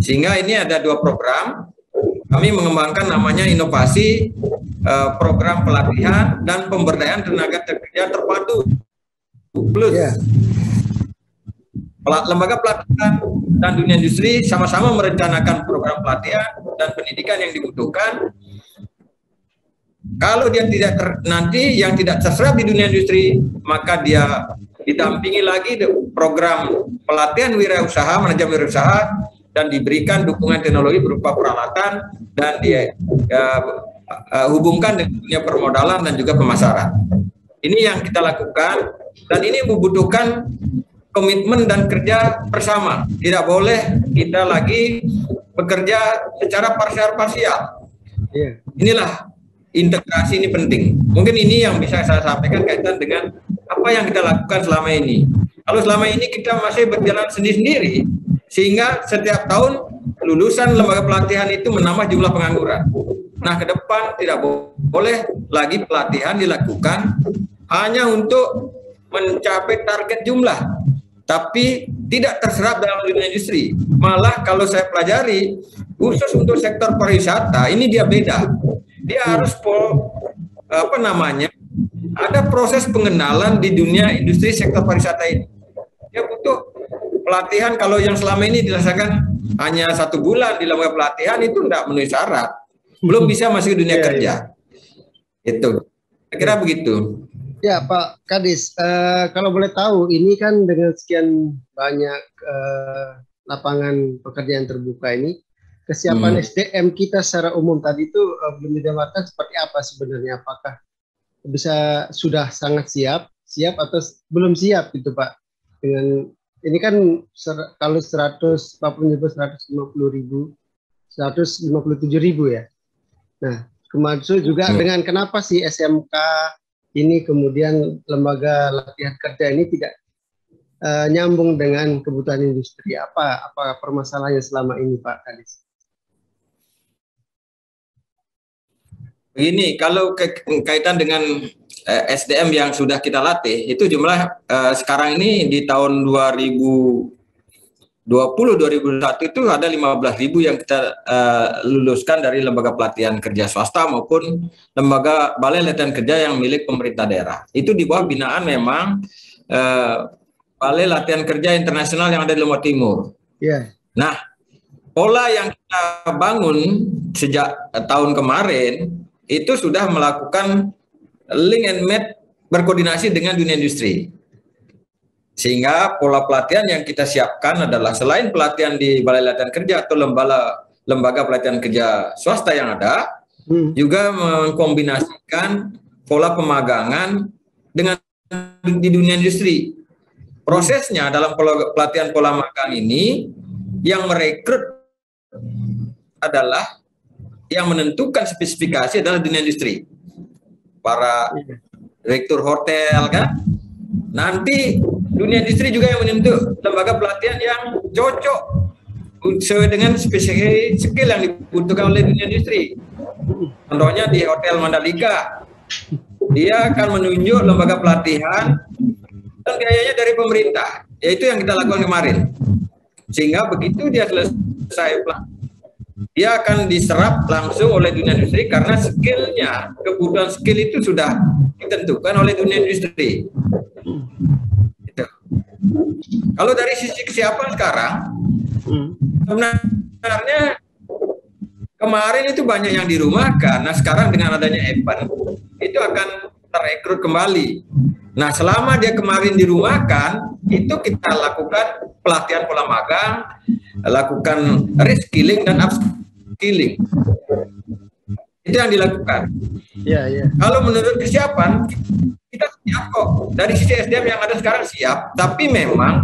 Sehingga ini ada dua program kami mengembangkan namanya inovasi uh, program pelatihan dan pemberdayaan tenaga kerja terpadu plus yeah. lembaga pelatihan dan dunia industri sama-sama merencanakan program pelatihan dan pendidikan yang dibutuhkan kalau dia tidak ter, nanti yang tidak terserap di dunia industri maka dia didampingi lagi program pelatihan wirausaha manajemen wirausaha dan diberikan dukungan teknologi berupa peralatan dan dia uh, uh, hubungkan dengan dunia permodalan dan juga pemasaran. Ini yang kita lakukan dan ini membutuhkan komitmen dan kerja bersama. Tidak boleh kita lagi bekerja secara parsial-parsial. Yeah. Inilah integrasi ini penting. Mungkin ini yang bisa saya sampaikan kaitan dengan apa yang kita lakukan selama ini. Kalau selama ini kita masih berjalan sendiri-sendiri, sehingga setiap tahun lulusan lembaga pelatihan itu menambah jumlah pengangguran. Nah, ke depan tidak boleh lagi pelatihan dilakukan hanya untuk mencapai target jumlah, tapi tidak terserap dalam dunia industri. Malah kalau saya pelajari, khusus untuk sektor pariwisata, ini dia beda. Dia harus po, apa namanya, ada proses pengenalan di dunia industri sektor pariwisata ini. Dia butuh pelatihan kalau yang selama ini dirasakan hanya satu bulan di lembaga pelatihan itu tidak memenuhi syarat. Belum bisa masuk ke dunia yeah, kerja. Yeah. Itu. Saya kira begitu. Ya Pak Kadis, uh, kalau boleh tahu ini kan dengan sekian banyak uh, lapangan pekerjaan terbuka ini, kesiapan hmm. SDM kita secara umum tadi itu uh, belum digambarkan seperti apa sebenarnya? Apakah bisa sudah sangat siap, siap atau belum siap itu Pak? Dengan ini kan ser, kalau 100 Pak menyebut 150 ribu, 157 ribu ya. Nah, kemaksud juga hmm. dengan kenapa sih SMK ini kemudian lembaga latihan kerja ini tidak uh, nyambung dengan kebutuhan industri. Apa apa permasalahannya selama ini Pak Kadis? Begini, kalau ke, kaitan dengan eh, SDM yang sudah kita latih, itu jumlah eh, sekarang ini di tahun 2000 2021 itu ada 15.000 yang kita uh, luluskan dari lembaga pelatihan kerja swasta maupun lembaga balai latihan kerja yang milik pemerintah daerah. Itu di bawah binaan memang uh, balai latihan kerja internasional yang ada di Lombok Timur. Yeah. Nah, pola yang kita bangun sejak uh, tahun kemarin itu sudah melakukan link and match berkoordinasi dengan dunia industri. Sehingga pola pelatihan yang kita siapkan adalah selain pelatihan di Balai Latihan Kerja atau lembaga lembaga pelatihan kerja swasta yang ada, hmm. juga mengkombinasikan pola pemagangan dengan di dunia industri. Prosesnya dalam pola, pelatihan pola magang ini yang merekrut adalah yang menentukan spesifikasi adalah dunia industri. Para direktur hotel kan, nanti dunia industri juga yang menentu lembaga pelatihan yang cocok sesuai dengan spesifikasi skill yang dibutuhkan oleh dunia industri. Contohnya di Hotel Mandalika, dia akan menunjuk lembaga pelatihan dan biayanya dari pemerintah, yaitu yang kita lakukan kemarin. Sehingga begitu dia selesai dia akan diserap langsung oleh dunia industri karena skillnya, kebutuhan skill itu sudah ditentukan oleh dunia industri. Kalau dari sisi kesiapan sekarang, sebenarnya kemarin itu banyak yang dirumahkan. Nah sekarang dengan adanya Evan itu akan terekrut kembali. Nah selama dia kemarin dirumahkan, itu kita lakukan pelatihan pola magang, lakukan reskilling dan upskilling. Itu yang dilakukan. Ya, ya. Kalau menurut kesiapan, kita siap kok. Dari sisi SDM yang ada sekarang siap, tapi memang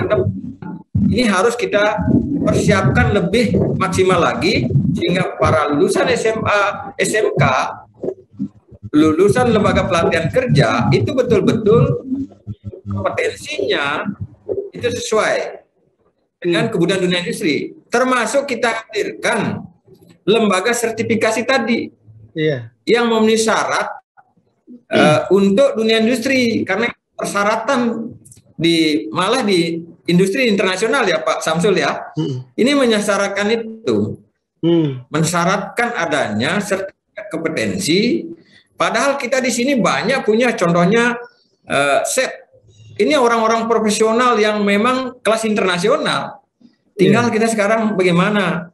ini harus kita persiapkan lebih maksimal lagi sehingga para lulusan SMA, SMK, lulusan lembaga pelatihan kerja itu betul-betul kompetensinya itu sesuai dengan kebutuhan dunia industri. Termasuk kita hadirkan lembaga sertifikasi tadi iya. yang memenuhi syarat uh, untuk dunia industri karena persyaratan di malah di industri internasional ya Pak Samsul ya hmm. ini menyasarkan itu hmm. mensyaratkan adanya sertifikat kompetensi padahal kita di sini banyak punya contohnya uh, set ini orang-orang profesional yang memang kelas internasional tinggal yeah. kita sekarang bagaimana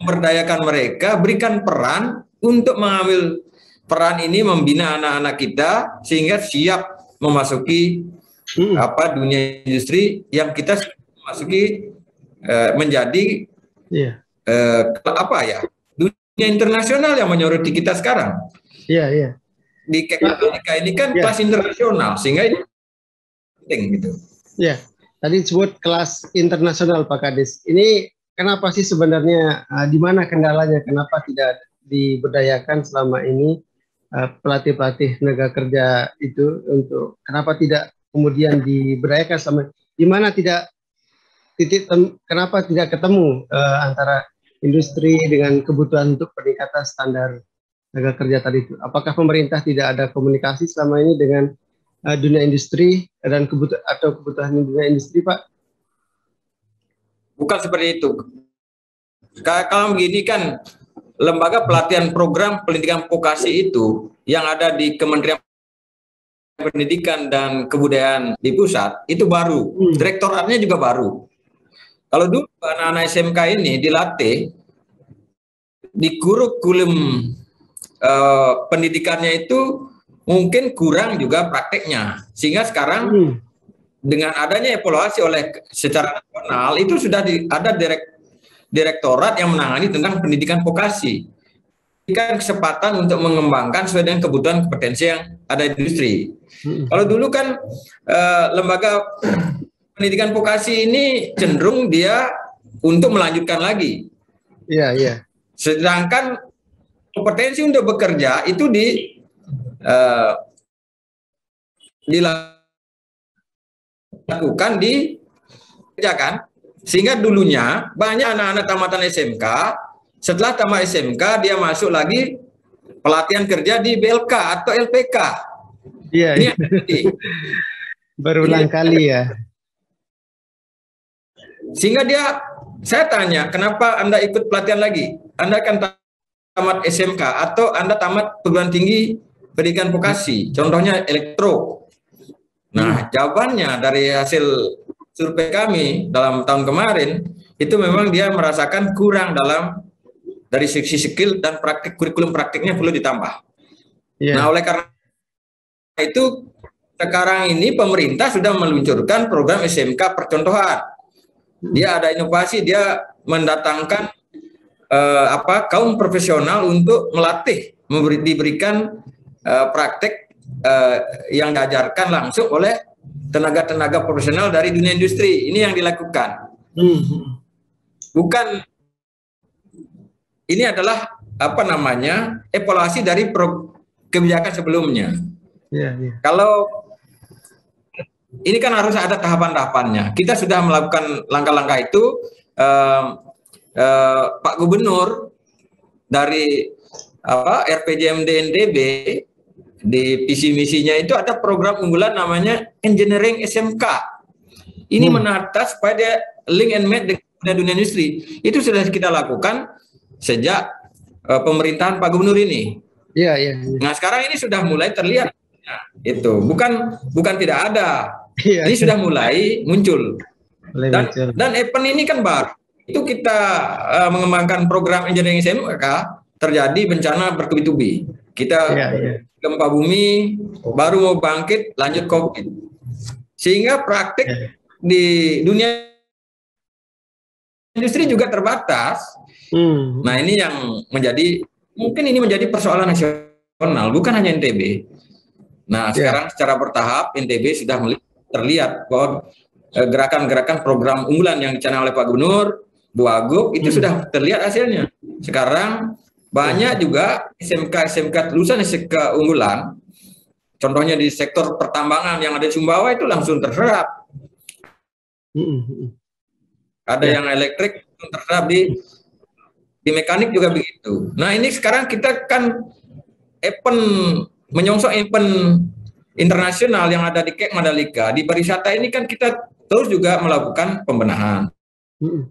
memberdayakan mereka berikan peran untuk mengambil peran ini membina anak-anak kita sehingga siap memasuki hmm. apa dunia industri yang kita masuki eh, menjadi Iya. Eh, apa ya? Dunia internasional yang menyoroti kita sekarang. Iya, iya. Di Amerika ini kan Iya. kelas internasional sehingga ini penting gitu. Iya. Tadi disebut kelas internasional Pak Kadis. Ini kenapa sih sebenarnya uh, di mana kendalanya? Kenapa tidak diberdayakan selama ini uh, pelatih-pelatih tenaga kerja itu untuk kenapa tidak kemudian diberdayakan selama di mana tidak titik kenapa tidak ketemu uh, antara industri dengan kebutuhan untuk peningkatan standar tenaga kerja tadi itu? Apakah pemerintah tidak ada komunikasi selama ini dengan uh, dunia industri dan kebutuhan atau kebutuhan dunia industri, Pak? Bukan seperti itu. Ka- Kalau begini kan lembaga pelatihan program pendidikan vokasi itu yang ada di Kementerian Pendidikan dan Kebudayaan di pusat itu baru, Hmm. direktoratnya juga baru. Kalau dulu anak-anak SMK ini dilatih di kurikulum eh, pendidikannya itu mungkin kurang juga prakteknya, sehingga sekarang Hmm. dengan adanya evaluasi oleh secara nasional itu sudah di, ada direk, direktorat yang menangani tentang pendidikan vokasi. Berikan kesempatan untuk mengembangkan sesuai dengan kebutuhan kompetensi yang ada di industri. Hmm. Kalau dulu kan eh, lembaga pendidikan vokasi ini cenderung dia untuk melanjutkan lagi. Iya, iya. Sedangkan kompetensi untuk bekerja itu di eh, dilakukan di kerjakan sehingga dulunya banyak anak-anak tamatan SMK setelah tamat SMK dia masuk lagi pelatihan kerja di BLK atau LPK. Iya, Ini iya. berulang kali ya. Sehingga dia, saya tanya, kenapa Anda ikut pelatihan lagi? Anda kan tamat SMK atau Anda tamat perguruan tinggi pendidikan vokasi, contohnya elektro. Nah, jawabannya dari hasil survei kami dalam tahun kemarin, itu memang dia merasakan kurang dalam dari sisi skill dan praktik kurikulum praktiknya perlu ditambah. Iya. Nah, oleh karena itu sekarang ini pemerintah sudah meluncurkan program SMK percontohan. Dia ada inovasi, dia mendatangkan eh, apa kaum profesional untuk melatih, memberi, diberikan eh, praktek eh, yang diajarkan langsung oleh tenaga-tenaga profesional dari dunia industri. Ini yang dilakukan. Hmm. Bukan ini adalah apa namanya evaluasi dari pro- kebijakan sebelumnya. Iya, iya. Kalau ini kan harus ada tahapan-tahapannya. Kita sudah melakukan langkah-langkah itu. eh, eh, Pak Gubernur dari apa RPJMD NTB di visi misinya itu ada program unggulan namanya Engineering SMK. Ini Hmm. menata supaya link and match dengan dunia industri. Itu sudah kita lakukan sejak eh, pemerintahan Pak Gubernur ini. Iya, iya. iya. Nah sekarang ini sudah mulai terlihat Nah, itu bukan bukan tidak ada Iya. ini sudah mulai muncul dan muncul. dan event ini kan baru itu kita eh, mengembangkan program engineering SMK terjadi bencana bertubi-tubi kita Iya, iya. gempa bumi baru mau bangkit lanjut covid sehingga praktik Iya. di dunia industri juga terbatas Hmm. Nah ini yang menjadi mungkin ini menjadi persoalan nasional bukan hanya NTB. Nah Ya. sekarang secara bertahap NTB sudah terlihat bahwa eh, gerakan-gerakan program unggulan yang dicanang oleh Pak Gubernur, Bu Agub itu Hmm. sudah terlihat hasilnya. Sekarang banyak juga SMK SMK lulusan SMK unggulan, contohnya di sektor pertambangan yang ada di Sumbawa itu langsung terserap. Ada Ya. yang elektrik terserap di di mekanik juga begitu. Nah ini sekarang kita kan event menyongsong event internasional yang ada di Kek Mandalika di pariwisata ini kan kita terus juga melakukan pembenahan. Nah,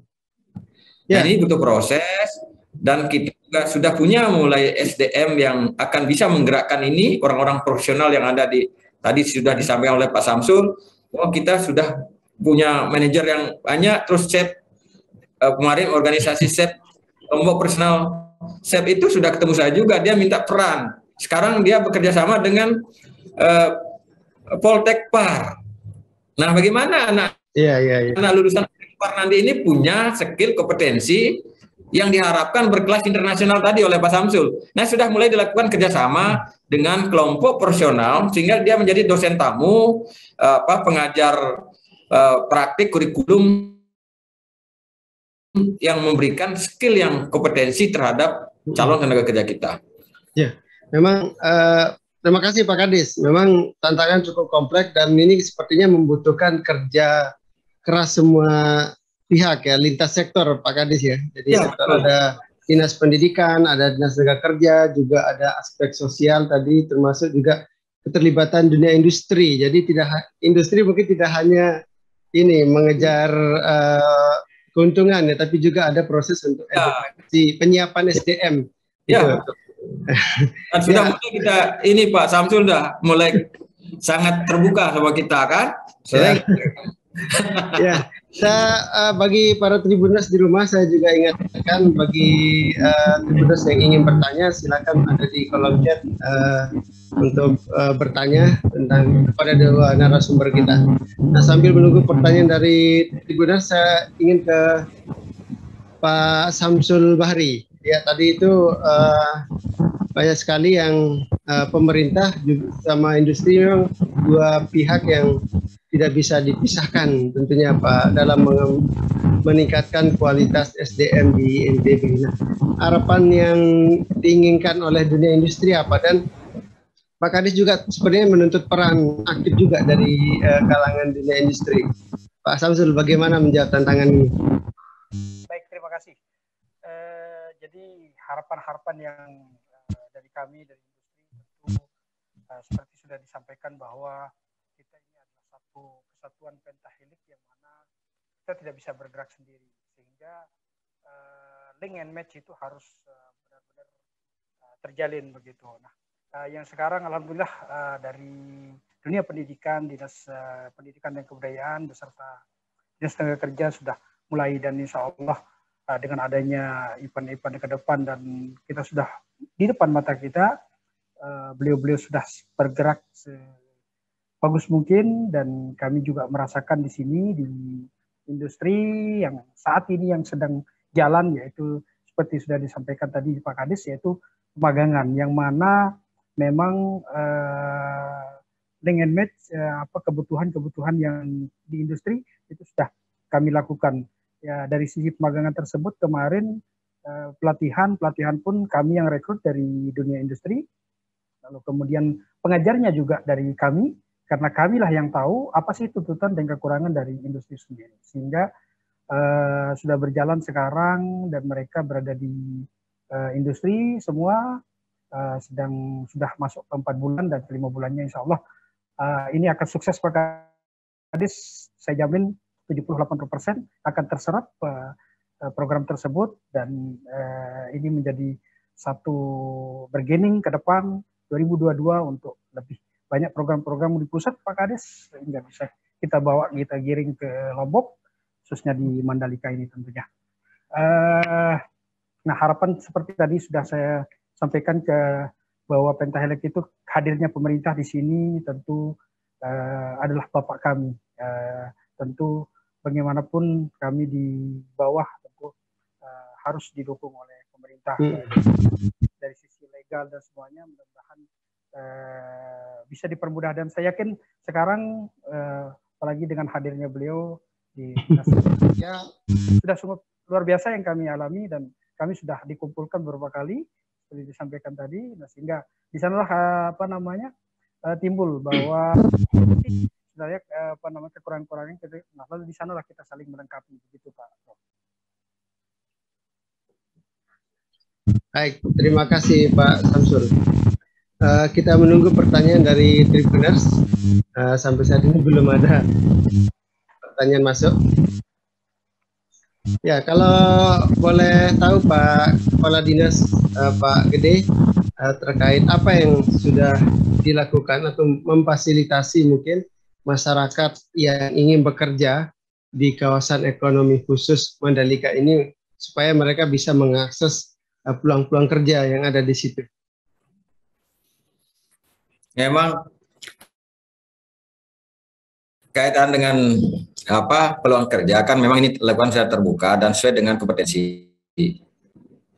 Ya. ini butuh proses dan kita juga sudah punya mulai SDM yang akan bisa menggerakkan ini orang-orang profesional yang ada di tadi sudah disampaikan oleh Pak Samsul. Oh kita sudah punya manajer yang banyak terus set eh, kemarin organisasi set kelompok personal set itu sudah ketemu saya juga dia minta peran. Sekarang dia bekerja sama dengan eh, Poltek Par. Nah, bagaimana anak Iya, iya, iya. anak lulusan Par nanti ini punya skill kompetensi yang diharapkan berkelas internasional tadi oleh Pak Samsul. Nah, sudah mulai dilakukan kerjasama dengan kelompok profesional sehingga dia menjadi dosen tamu, apa pengajar uh, praktik kurikulum yang memberikan skill yang kompetensi terhadap calon tenaga kerja kita. Ya, memang uh, terima kasih Pak Kadis. Memang tantangan cukup kompleks dan ini sepertinya membutuhkan kerja keras semua pihak ya, lintas sektor Pak Kadis ya. Jadi ya, sektor betul. ada dinas pendidikan, ada dinas tenaga kerja, juga ada aspek sosial tadi termasuk juga keterlibatan dunia industri. Jadi tidak industri mungkin tidak hanya ini mengejar uh, keuntungan ya, tapi juga ada proses untuk ya. edukasi penyiapan SDM. Ya. Gitu. Dan sudah ya. mulai kita ini Pak Samsul sudah mulai sangat terbuka sama kita kan? Ya. ya, saya uh, bagi para tribuners di rumah saya juga ingatkan bagi uh, tribuners yang ingin bertanya silakan ada di kolom chat uh, untuk uh, bertanya tentang kepada dua narasumber kita. Nah sambil menunggu pertanyaan dari tribuners saya ingin ke Pak Samsul Bahri. Ya tadi itu uh, banyak sekali yang uh, pemerintah sama industri memang dua pihak yang tidak bisa dipisahkan tentunya Pak dalam meningkatkan kualitas SDM di NTB. Nah, harapan yang diinginkan oleh dunia industri apa dan Pak Kadis juga sebenarnya menuntut peran aktif juga dari uh, kalangan dunia industri. Pak Samsul, bagaimana menjawab tantangan ini? Baik, terima kasih. Uh, jadi harapan-harapan yang uh, dari kami dari industri tentu uh, seperti sudah disampaikan bahwa satu kesatuan pentahelik yang mana kita tidak bisa bergerak sendiri sehingga uh, link and match itu harus uh, benar-benar uh, terjalin begitu. Nah, uh, yang sekarang alhamdulillah uh, dari dunia pendidikan, dinas uh, pendidikan dan kebudayaan beserta dinas tenaga kerja sudah mulai dan insya Allah uh, dengan adanya event-event ke depan dan kita sudah di depan mata kita beliau-beliau uh, sudah bergerak bagus mungkin dan kami juga merasakan di sini di industri yang saat ini yang sedang jalan yaitu seperti sudah disampaikan tadi Pak Kadis yaitu pemagangan yang mana memang uh, dengan match uh, apa kebutuhan-kebutuhan yang di industri itu sudah kami lakukan. Ya dari sisi pemagangan tersebut kemarin uh, pelatihan pelatihan pun kami yang rekrut dari dunia industri. Lalu kemudian pengajarnya juga dari kami karena kamilah yang tahu apa sih tuntutan dan kekurangan dari industri sendiri. Sehingga uh, sudah berjalan sekarang dan mereka berada di uh, industri semua uh, sedang sudah masuk ke empat bulan dan kelima bulannya insya Allah uh, ini akan sukses Pak Kadis. Saya jamin 78% akan terserap uh, program tersebut dan uh, ini menjadi satu bergening ke depan 2022 untuk lebih banyak program-program di pusat Pak Kades sehingga bisa kita bawa kita giring ke Lombok khususnya di Mandalika ini tentunya. Uh, nah harapan seperti tadi sudah saya sampaikan ke bahwa Pentahelix itu hadirnya pemerintah di sini tentu uh, adalah bapak kami. Uh, tentu bagaimanapun kami di bawah tentu uh, harus didukung oleh pemerintah hmm. dari sisi legal dan semuanya mudah-mudahan uh, bisa dipermudah. Dan saya yakin sekarang uh, apalagi dengan hadirnya beliau di ya. Sudah sungguh luar biasa yang kami alami dan kami sudah dikumpulkan beberapa kali seperti disampaikan tadi. Nah, sehingga di sanalah uh, apa namanya uh, timbul bahwa sebenarnya apa namanya kekurangan-kekurangan kita nah lalu di sanalah kita saling melengkapi. Begitu Pak Baik, terima kasih Pak Samsul. Uh, kita menunggu pertanyaan dari Tribuners. Uh, sampai saat ini belum ada pertanyaan masuk. Ya, kalau boleh tahu Pak Kepala Dinas uh, Pak Gede uh, terkait apa yang sudah dilakukan atau memfasilitasi mungkin masyarakat yang ingin bekerja di kawasan ekonomi khusus Mandalika ini supaya mereka bisa mengakses peluang-peluang uh, kerja yang ada di situ memang kaitan dengan apa peluang kerja kan memang ini dilakukan secara terbuka dan sesuai dengan kompetensi.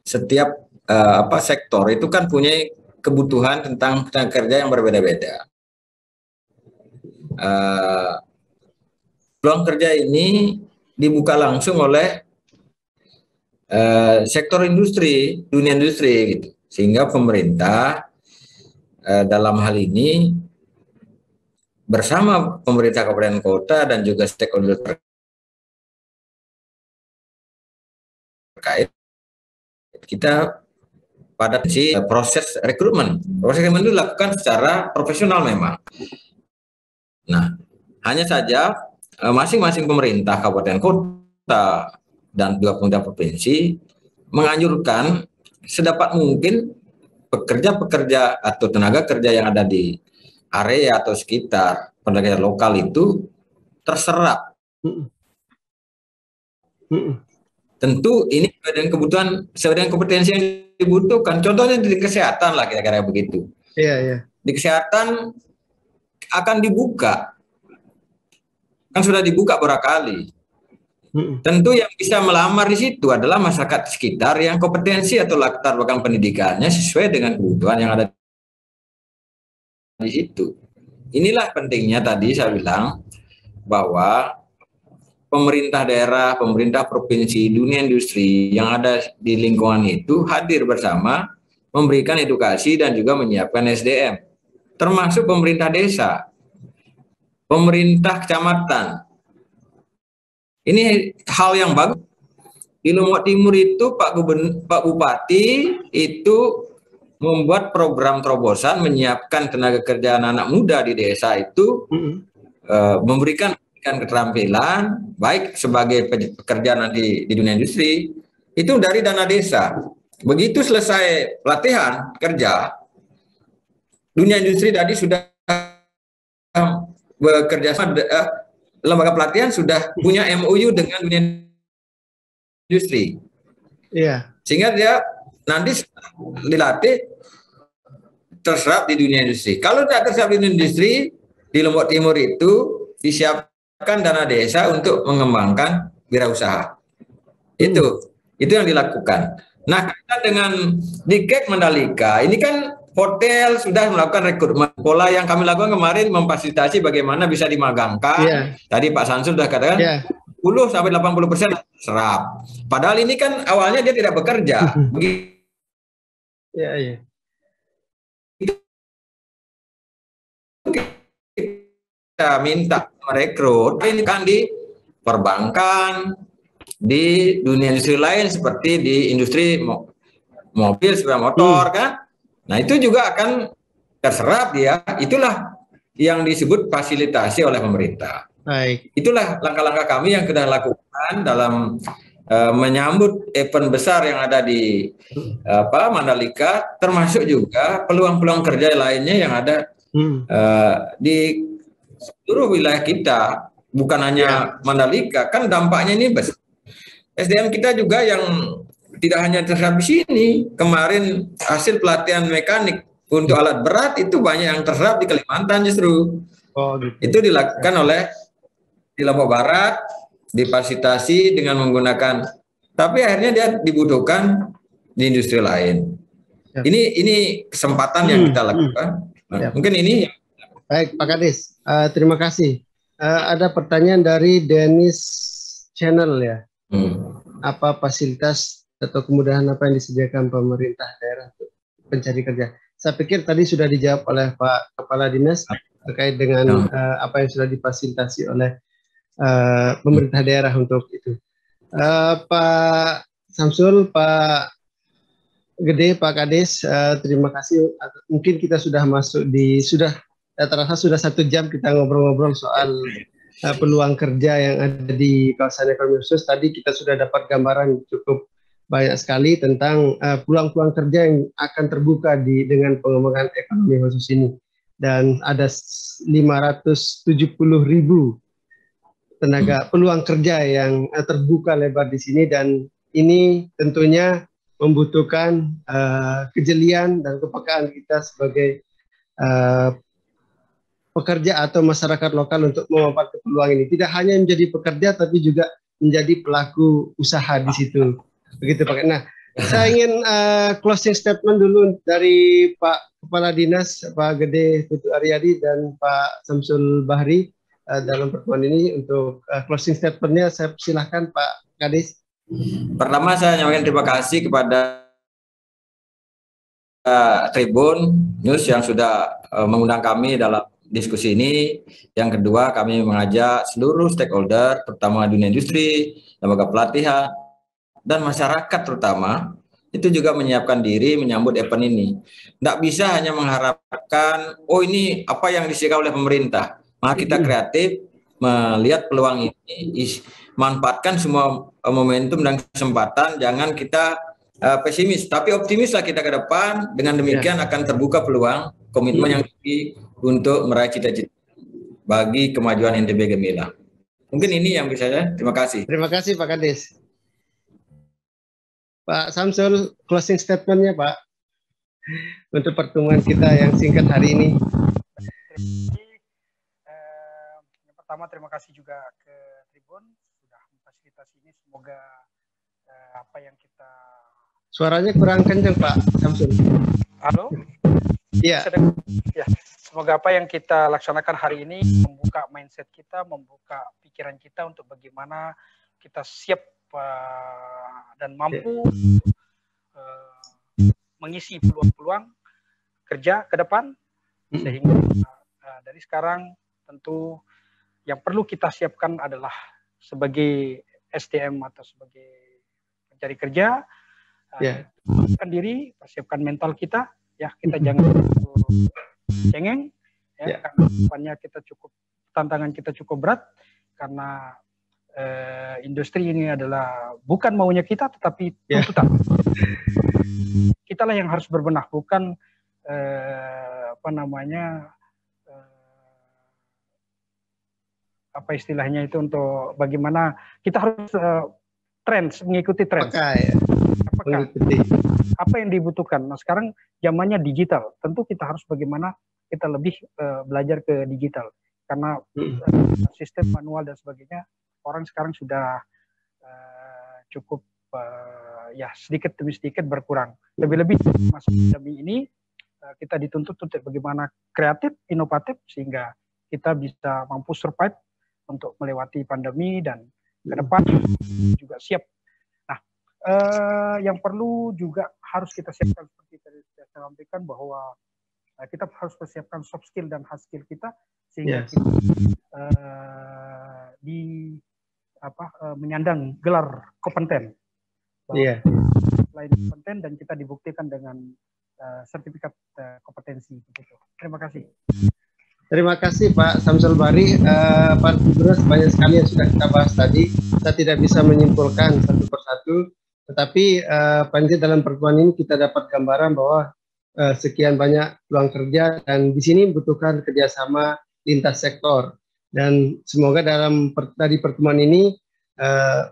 setiap uh, apa sektor itu kan punya kebutuhan tentang tenaga kerja yang berbeda-beda. Uh, peluang kerja ini dibuka langsung oleh uh, sektor industri, dunia industri gitu. Sehingga pemerintah dalam hal ini bersama pemerintah kabupaten kota dan juga stakeholder terkait kita pada si proses rekrutmen. Proses rekrutmen itu dilakukan secara profesional memang. Nah, hanya saja eh, masing-masing pemerintah kabupaten kota dan juga pemerintah provinsi menganjurkan sedapat mungkin pekerja-pekerja atau tenaga kerja yang ada di area atau sekitar pedagang lokal itu terserap. Tentu ini sesuai dengan kebutuhan, sesuai dengan kompetensi yang dibutuhkan. Contohnya di kesehatan lah kira-kira begitu. Iya, iya. Di kesehatan akan dibuka. Kan sudah dibuka beberapa kali. Tentu yang bisa melamar di situ adalah masyarakat sekitar yang kompetensi atau latar belakang pendidikannya sesuai dengan kebutuhan yang ada di situ. Inilah pentingnya tadi saya bilang bahwa pemerintah daerah, pemerintah provinsi, dunia industri yang ada di lingkungan itu hadir bersama memberikan edukasi dan juga menyiapkan SDM, termasuk pemerintah desa, pemerintah kecamatan. Ini hal yang bagus. Di Lombok Timur itu Pak Gubernur, Pak Bupati itu membuat program terobosan menyiapkan tenaga kerja anak-anak muda di desa itu mm -hmm. uh, memberikan keterampilan baik sebagai pekerja nanti di dunia industri itu dari dana desa. Begitu selesai pelatihan kerja, dunia industri tadi sudah bekerja sama uh, lembaga pelatihan sudah punya MOU dengan dunia industri. Iya. Sehingga dia nanti dilatih terserap di dunia industri. Kalau tidak terserap di dunia industri, di Lombok Timur itu disiapkan dana desa untuk mengembangkan wirausaha. Itu, itu yang dilakukan. Nah, kita dengan Dikek Mandalika, ini kan hotel sudah melakukan rekrutmen. Pola yang kami lakukan kemarin memfasilitasi bagaimana bisa dimagangkan. Yeah. Tadi Pak Sansul sudah katakan yeah. 10 sampai 80 persen serap. Padahal ini kan awalnya dia tidak bekerja. Begitu Iya, iya. Kita minta merekrut ini kan di perbankan, di dunia industri lain seperti di industri mobil, sepeda motor hmm. kan. Nah itu juga akan terserap dia. Itulah yang disebut fasilitasi oleh pemerintah. Baik. Itulah langkah-langkah kami yang kita lakukan dalam uh, menyambut event besar yang ada di apa Mandalika, termasuk juga peluang-peluang kerja lainnya yang ada hmm. uh, di seluruh wilayah kita, bukan hanya ya. Mandalika, kan dampaknya ini besar. SDM kita juga yang tidak hanya terserap di sini. Kemarin hasil pelatihan mekanik untuk alat berat itu banyak yang terserap di Kalimantan justru. Oh, gitu. Itu dilakukan oleh di Lombok Barat, difasilitasi dengan menggunakan tapi akhirnya dia dibutuhkan di industri lain. Ya. Ini ini kesempatan hmm, yang kita hmm. lakukan. Nah, ya. Mungkin ini. Baik, Pak Kadis. Uh, terima kasih. Uh, ada pertanyaan dari Dennis Channel ya. Hmm. Apa fasilitas atau kemudahan apa yang disediakan pemerintah daerah untuk pencari kerja? Saya pikir tadi sudah dijawab oleh Pak Kepala Dinas terkait dengan uh, apa yang sudah difasilitasi oleh uh, pemerintah daerah untuk itu. Uh, Pak Samsul, Pak Gede, Pak Kades, uh, terima kasih. Mungkin kita sudah masuk di sudah ya, terasa sudah satu jam kita ngobrol-ngobrol soal uh, peluang kerja yang ada di kawasan ekonomi khusus. Tadi kita sudah dapat gambaran cukup banyak sekali tentang peluang-peluang uh, kerja yang akan terbuka di dengan pengembangan ekonomi khusus ini. Dan ada 570 ribu tenaga peluang kerja yang uh, terbuka lebar di sini dan ini tentunya membutuhkan uh, kejelian dan kepekaan kita sebagai uh, pekerja atau masyarakat lokal untuk memanfaatkan peluang ini. Tidak hanya menjadi pekerja tapi juga menjadi pelaku usaha di situ. Begitu Pak. Nah, Saya ingin uh, closing statement dulu dari Pak Kepala Dinas Pak Gede Putu Aryadi dan Pak Samsul Bahri uh, dalam pertemuan ini untuk uh, closing statementnya saya silahkan Pak Kadis. Pertama saya nyampaikan terima kasih kepada uh, Tribun News yang sudah uh, mengundang kami dalam diskusi ini. Yang kedua kami mengajak seluruh stakeholder terutama dunia industri, lembaga pelatihan, dan masyarakat terutama itu juga menyiapkan diri menyambut event ini. Tidak bisa hanya mengharapkan, oh ini apa yang disediakan oleh pemerintah. Maka kita kreatif melihat peluang ini, manfaatkan semua eh, momentum dan kesempatan. Jangan kita uh, pesimis, tapi optimislah kita ke depan. Dengan demikian akan terbuka peluang komitmen yang tinggi untuk meraih cita-cita bagi kemajuan NTB Gemilang. Mungkin ini yang bisa saya. Terima kasih. Terima kasih Pak Kades. Pak Samsul, closing statementnya Pak untuk pertemuan kita yang singkat hari ini. Eh, yang pertama terima kasih juga ke Tribun sudah memfasilitasi ini. Semoga eh, apa yang kita suaranya kurang kencang Pak Samsul. Halo. Iya. Ya. Semoga apa yang kita laksanakan hari ini membuka mindset kita, membuka pikiran kita untuk bagaimana kita siap dan mampu uh, mengisi peluang-peluang kerja ke depan sehingga uh, dari sekarang tentu yang perlu kita siapkan adalah sebagai SDM atau sebagai pencari kerja uh, yeah. persiapkan diri persiapkan mental kita. Ya kita jangan cengeng. Ya yeah. karena depannya kita cukup tantangan kita cukup berat. Karena uh, industri ini adalah bukan maunya kita tetapi yeah. tuntutan. Kitalah yang harus berbenah bukan uh, apa namanya uh, apa istilahnya itu untuk bagaimana kita harus uh, trends mengikuti tren. ya. Apakah apa yang dibutuhkan? Nah sekarang zamannya digital, tentu kita harus bagaimana kita lebih uh, belajar ke digital karena uh, sistem manual dan sebagainya orang sekarang sudah uh, cukup uh, ya sedikit demi sedikit berkurang. Lebih-lebih masa pandemi ini uh, kita dituntut untuk bagaimana kreatif, inovatif sehingga kita bisa mampu survive untuk melewati pandemi dan ke depan juga siap. Nah, uh, yang perlu juga harus kita siapkan seperti tadi saya sampaikan bahwa kita harus persiapkan soft skill dan hard skill kita sehingga yes. kita uh, apa uh, menyandang gelar kompeten. Iya. Yeah. Selain kompeten dan kita dibuktikan dengan uh, sertifikat uh, kompetensi begitu. Terima kasih. Terima kasih Pak Samsul Bari. Uh, Pak Gubernur banyak sekali yang sudah kita bahas tadi. Kita tidak bisa menyimpulkan satu persatu, tetapi uh, panjang dalam pertemuan ini kita dapat gambaran bahwa uh, sekian banyak peluang kerja dan di sini membutuhkan kerjasama lintas sektor dan semoga dalam per, tadi pertemuan ini uh,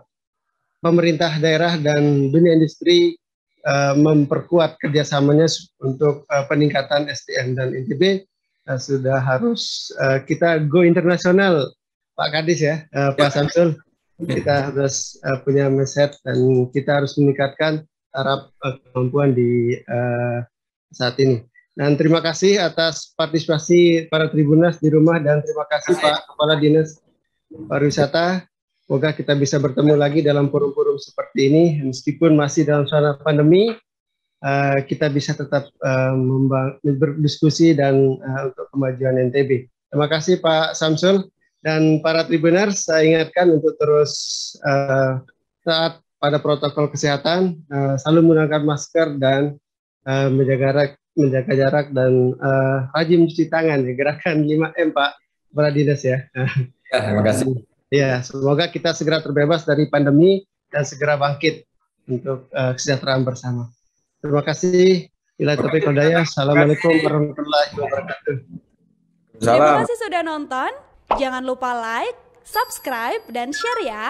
pemerintah daerah dan dunia industri uh, memperkuat kerjasamanya untuk uh, peningkatan SDM dan NTB uh, sudah harus uh, kita go internasional Pak Kadis ya uh, Pak Samsul kita harus uh, punya mindset dan kita harus meningkatkan taraf uh, kemampuan di uh, saat ini. Dan terima kasih atas partisipasi para tribunas di rumah dan terima kasih Pak Kepala Dinas Pariwisata. Semoga kita bisa bertemu lagi dalam forum-forum seperti ini. Meskipun masih dalam suasana pandemi, uh, kita bisa tetap uh, berdiskusi dan uh, untuk kemajuan NTB. Terima kasih Pak Samsul dan para tribuner. Saya ingatkan untuk terus taat pada protokol kesehatan, selalu menggunakan masker dan menjaga jarak menjaga jarak dan rajin mencuci tangan gerakan 5M Pak Kepala Dinas ya. ya. Terima kasih. Ya, semoga kita segera terbebas dari pandemi dan segera bangkit untuk uh, kesejahteraan bersama. Terima kasih. Bila topik kodaya. Assalamualaikum warahmatullahi wabarakatuh. Terima kasih sudah nonton. Jangan lupa like, subscribe, dan share ya.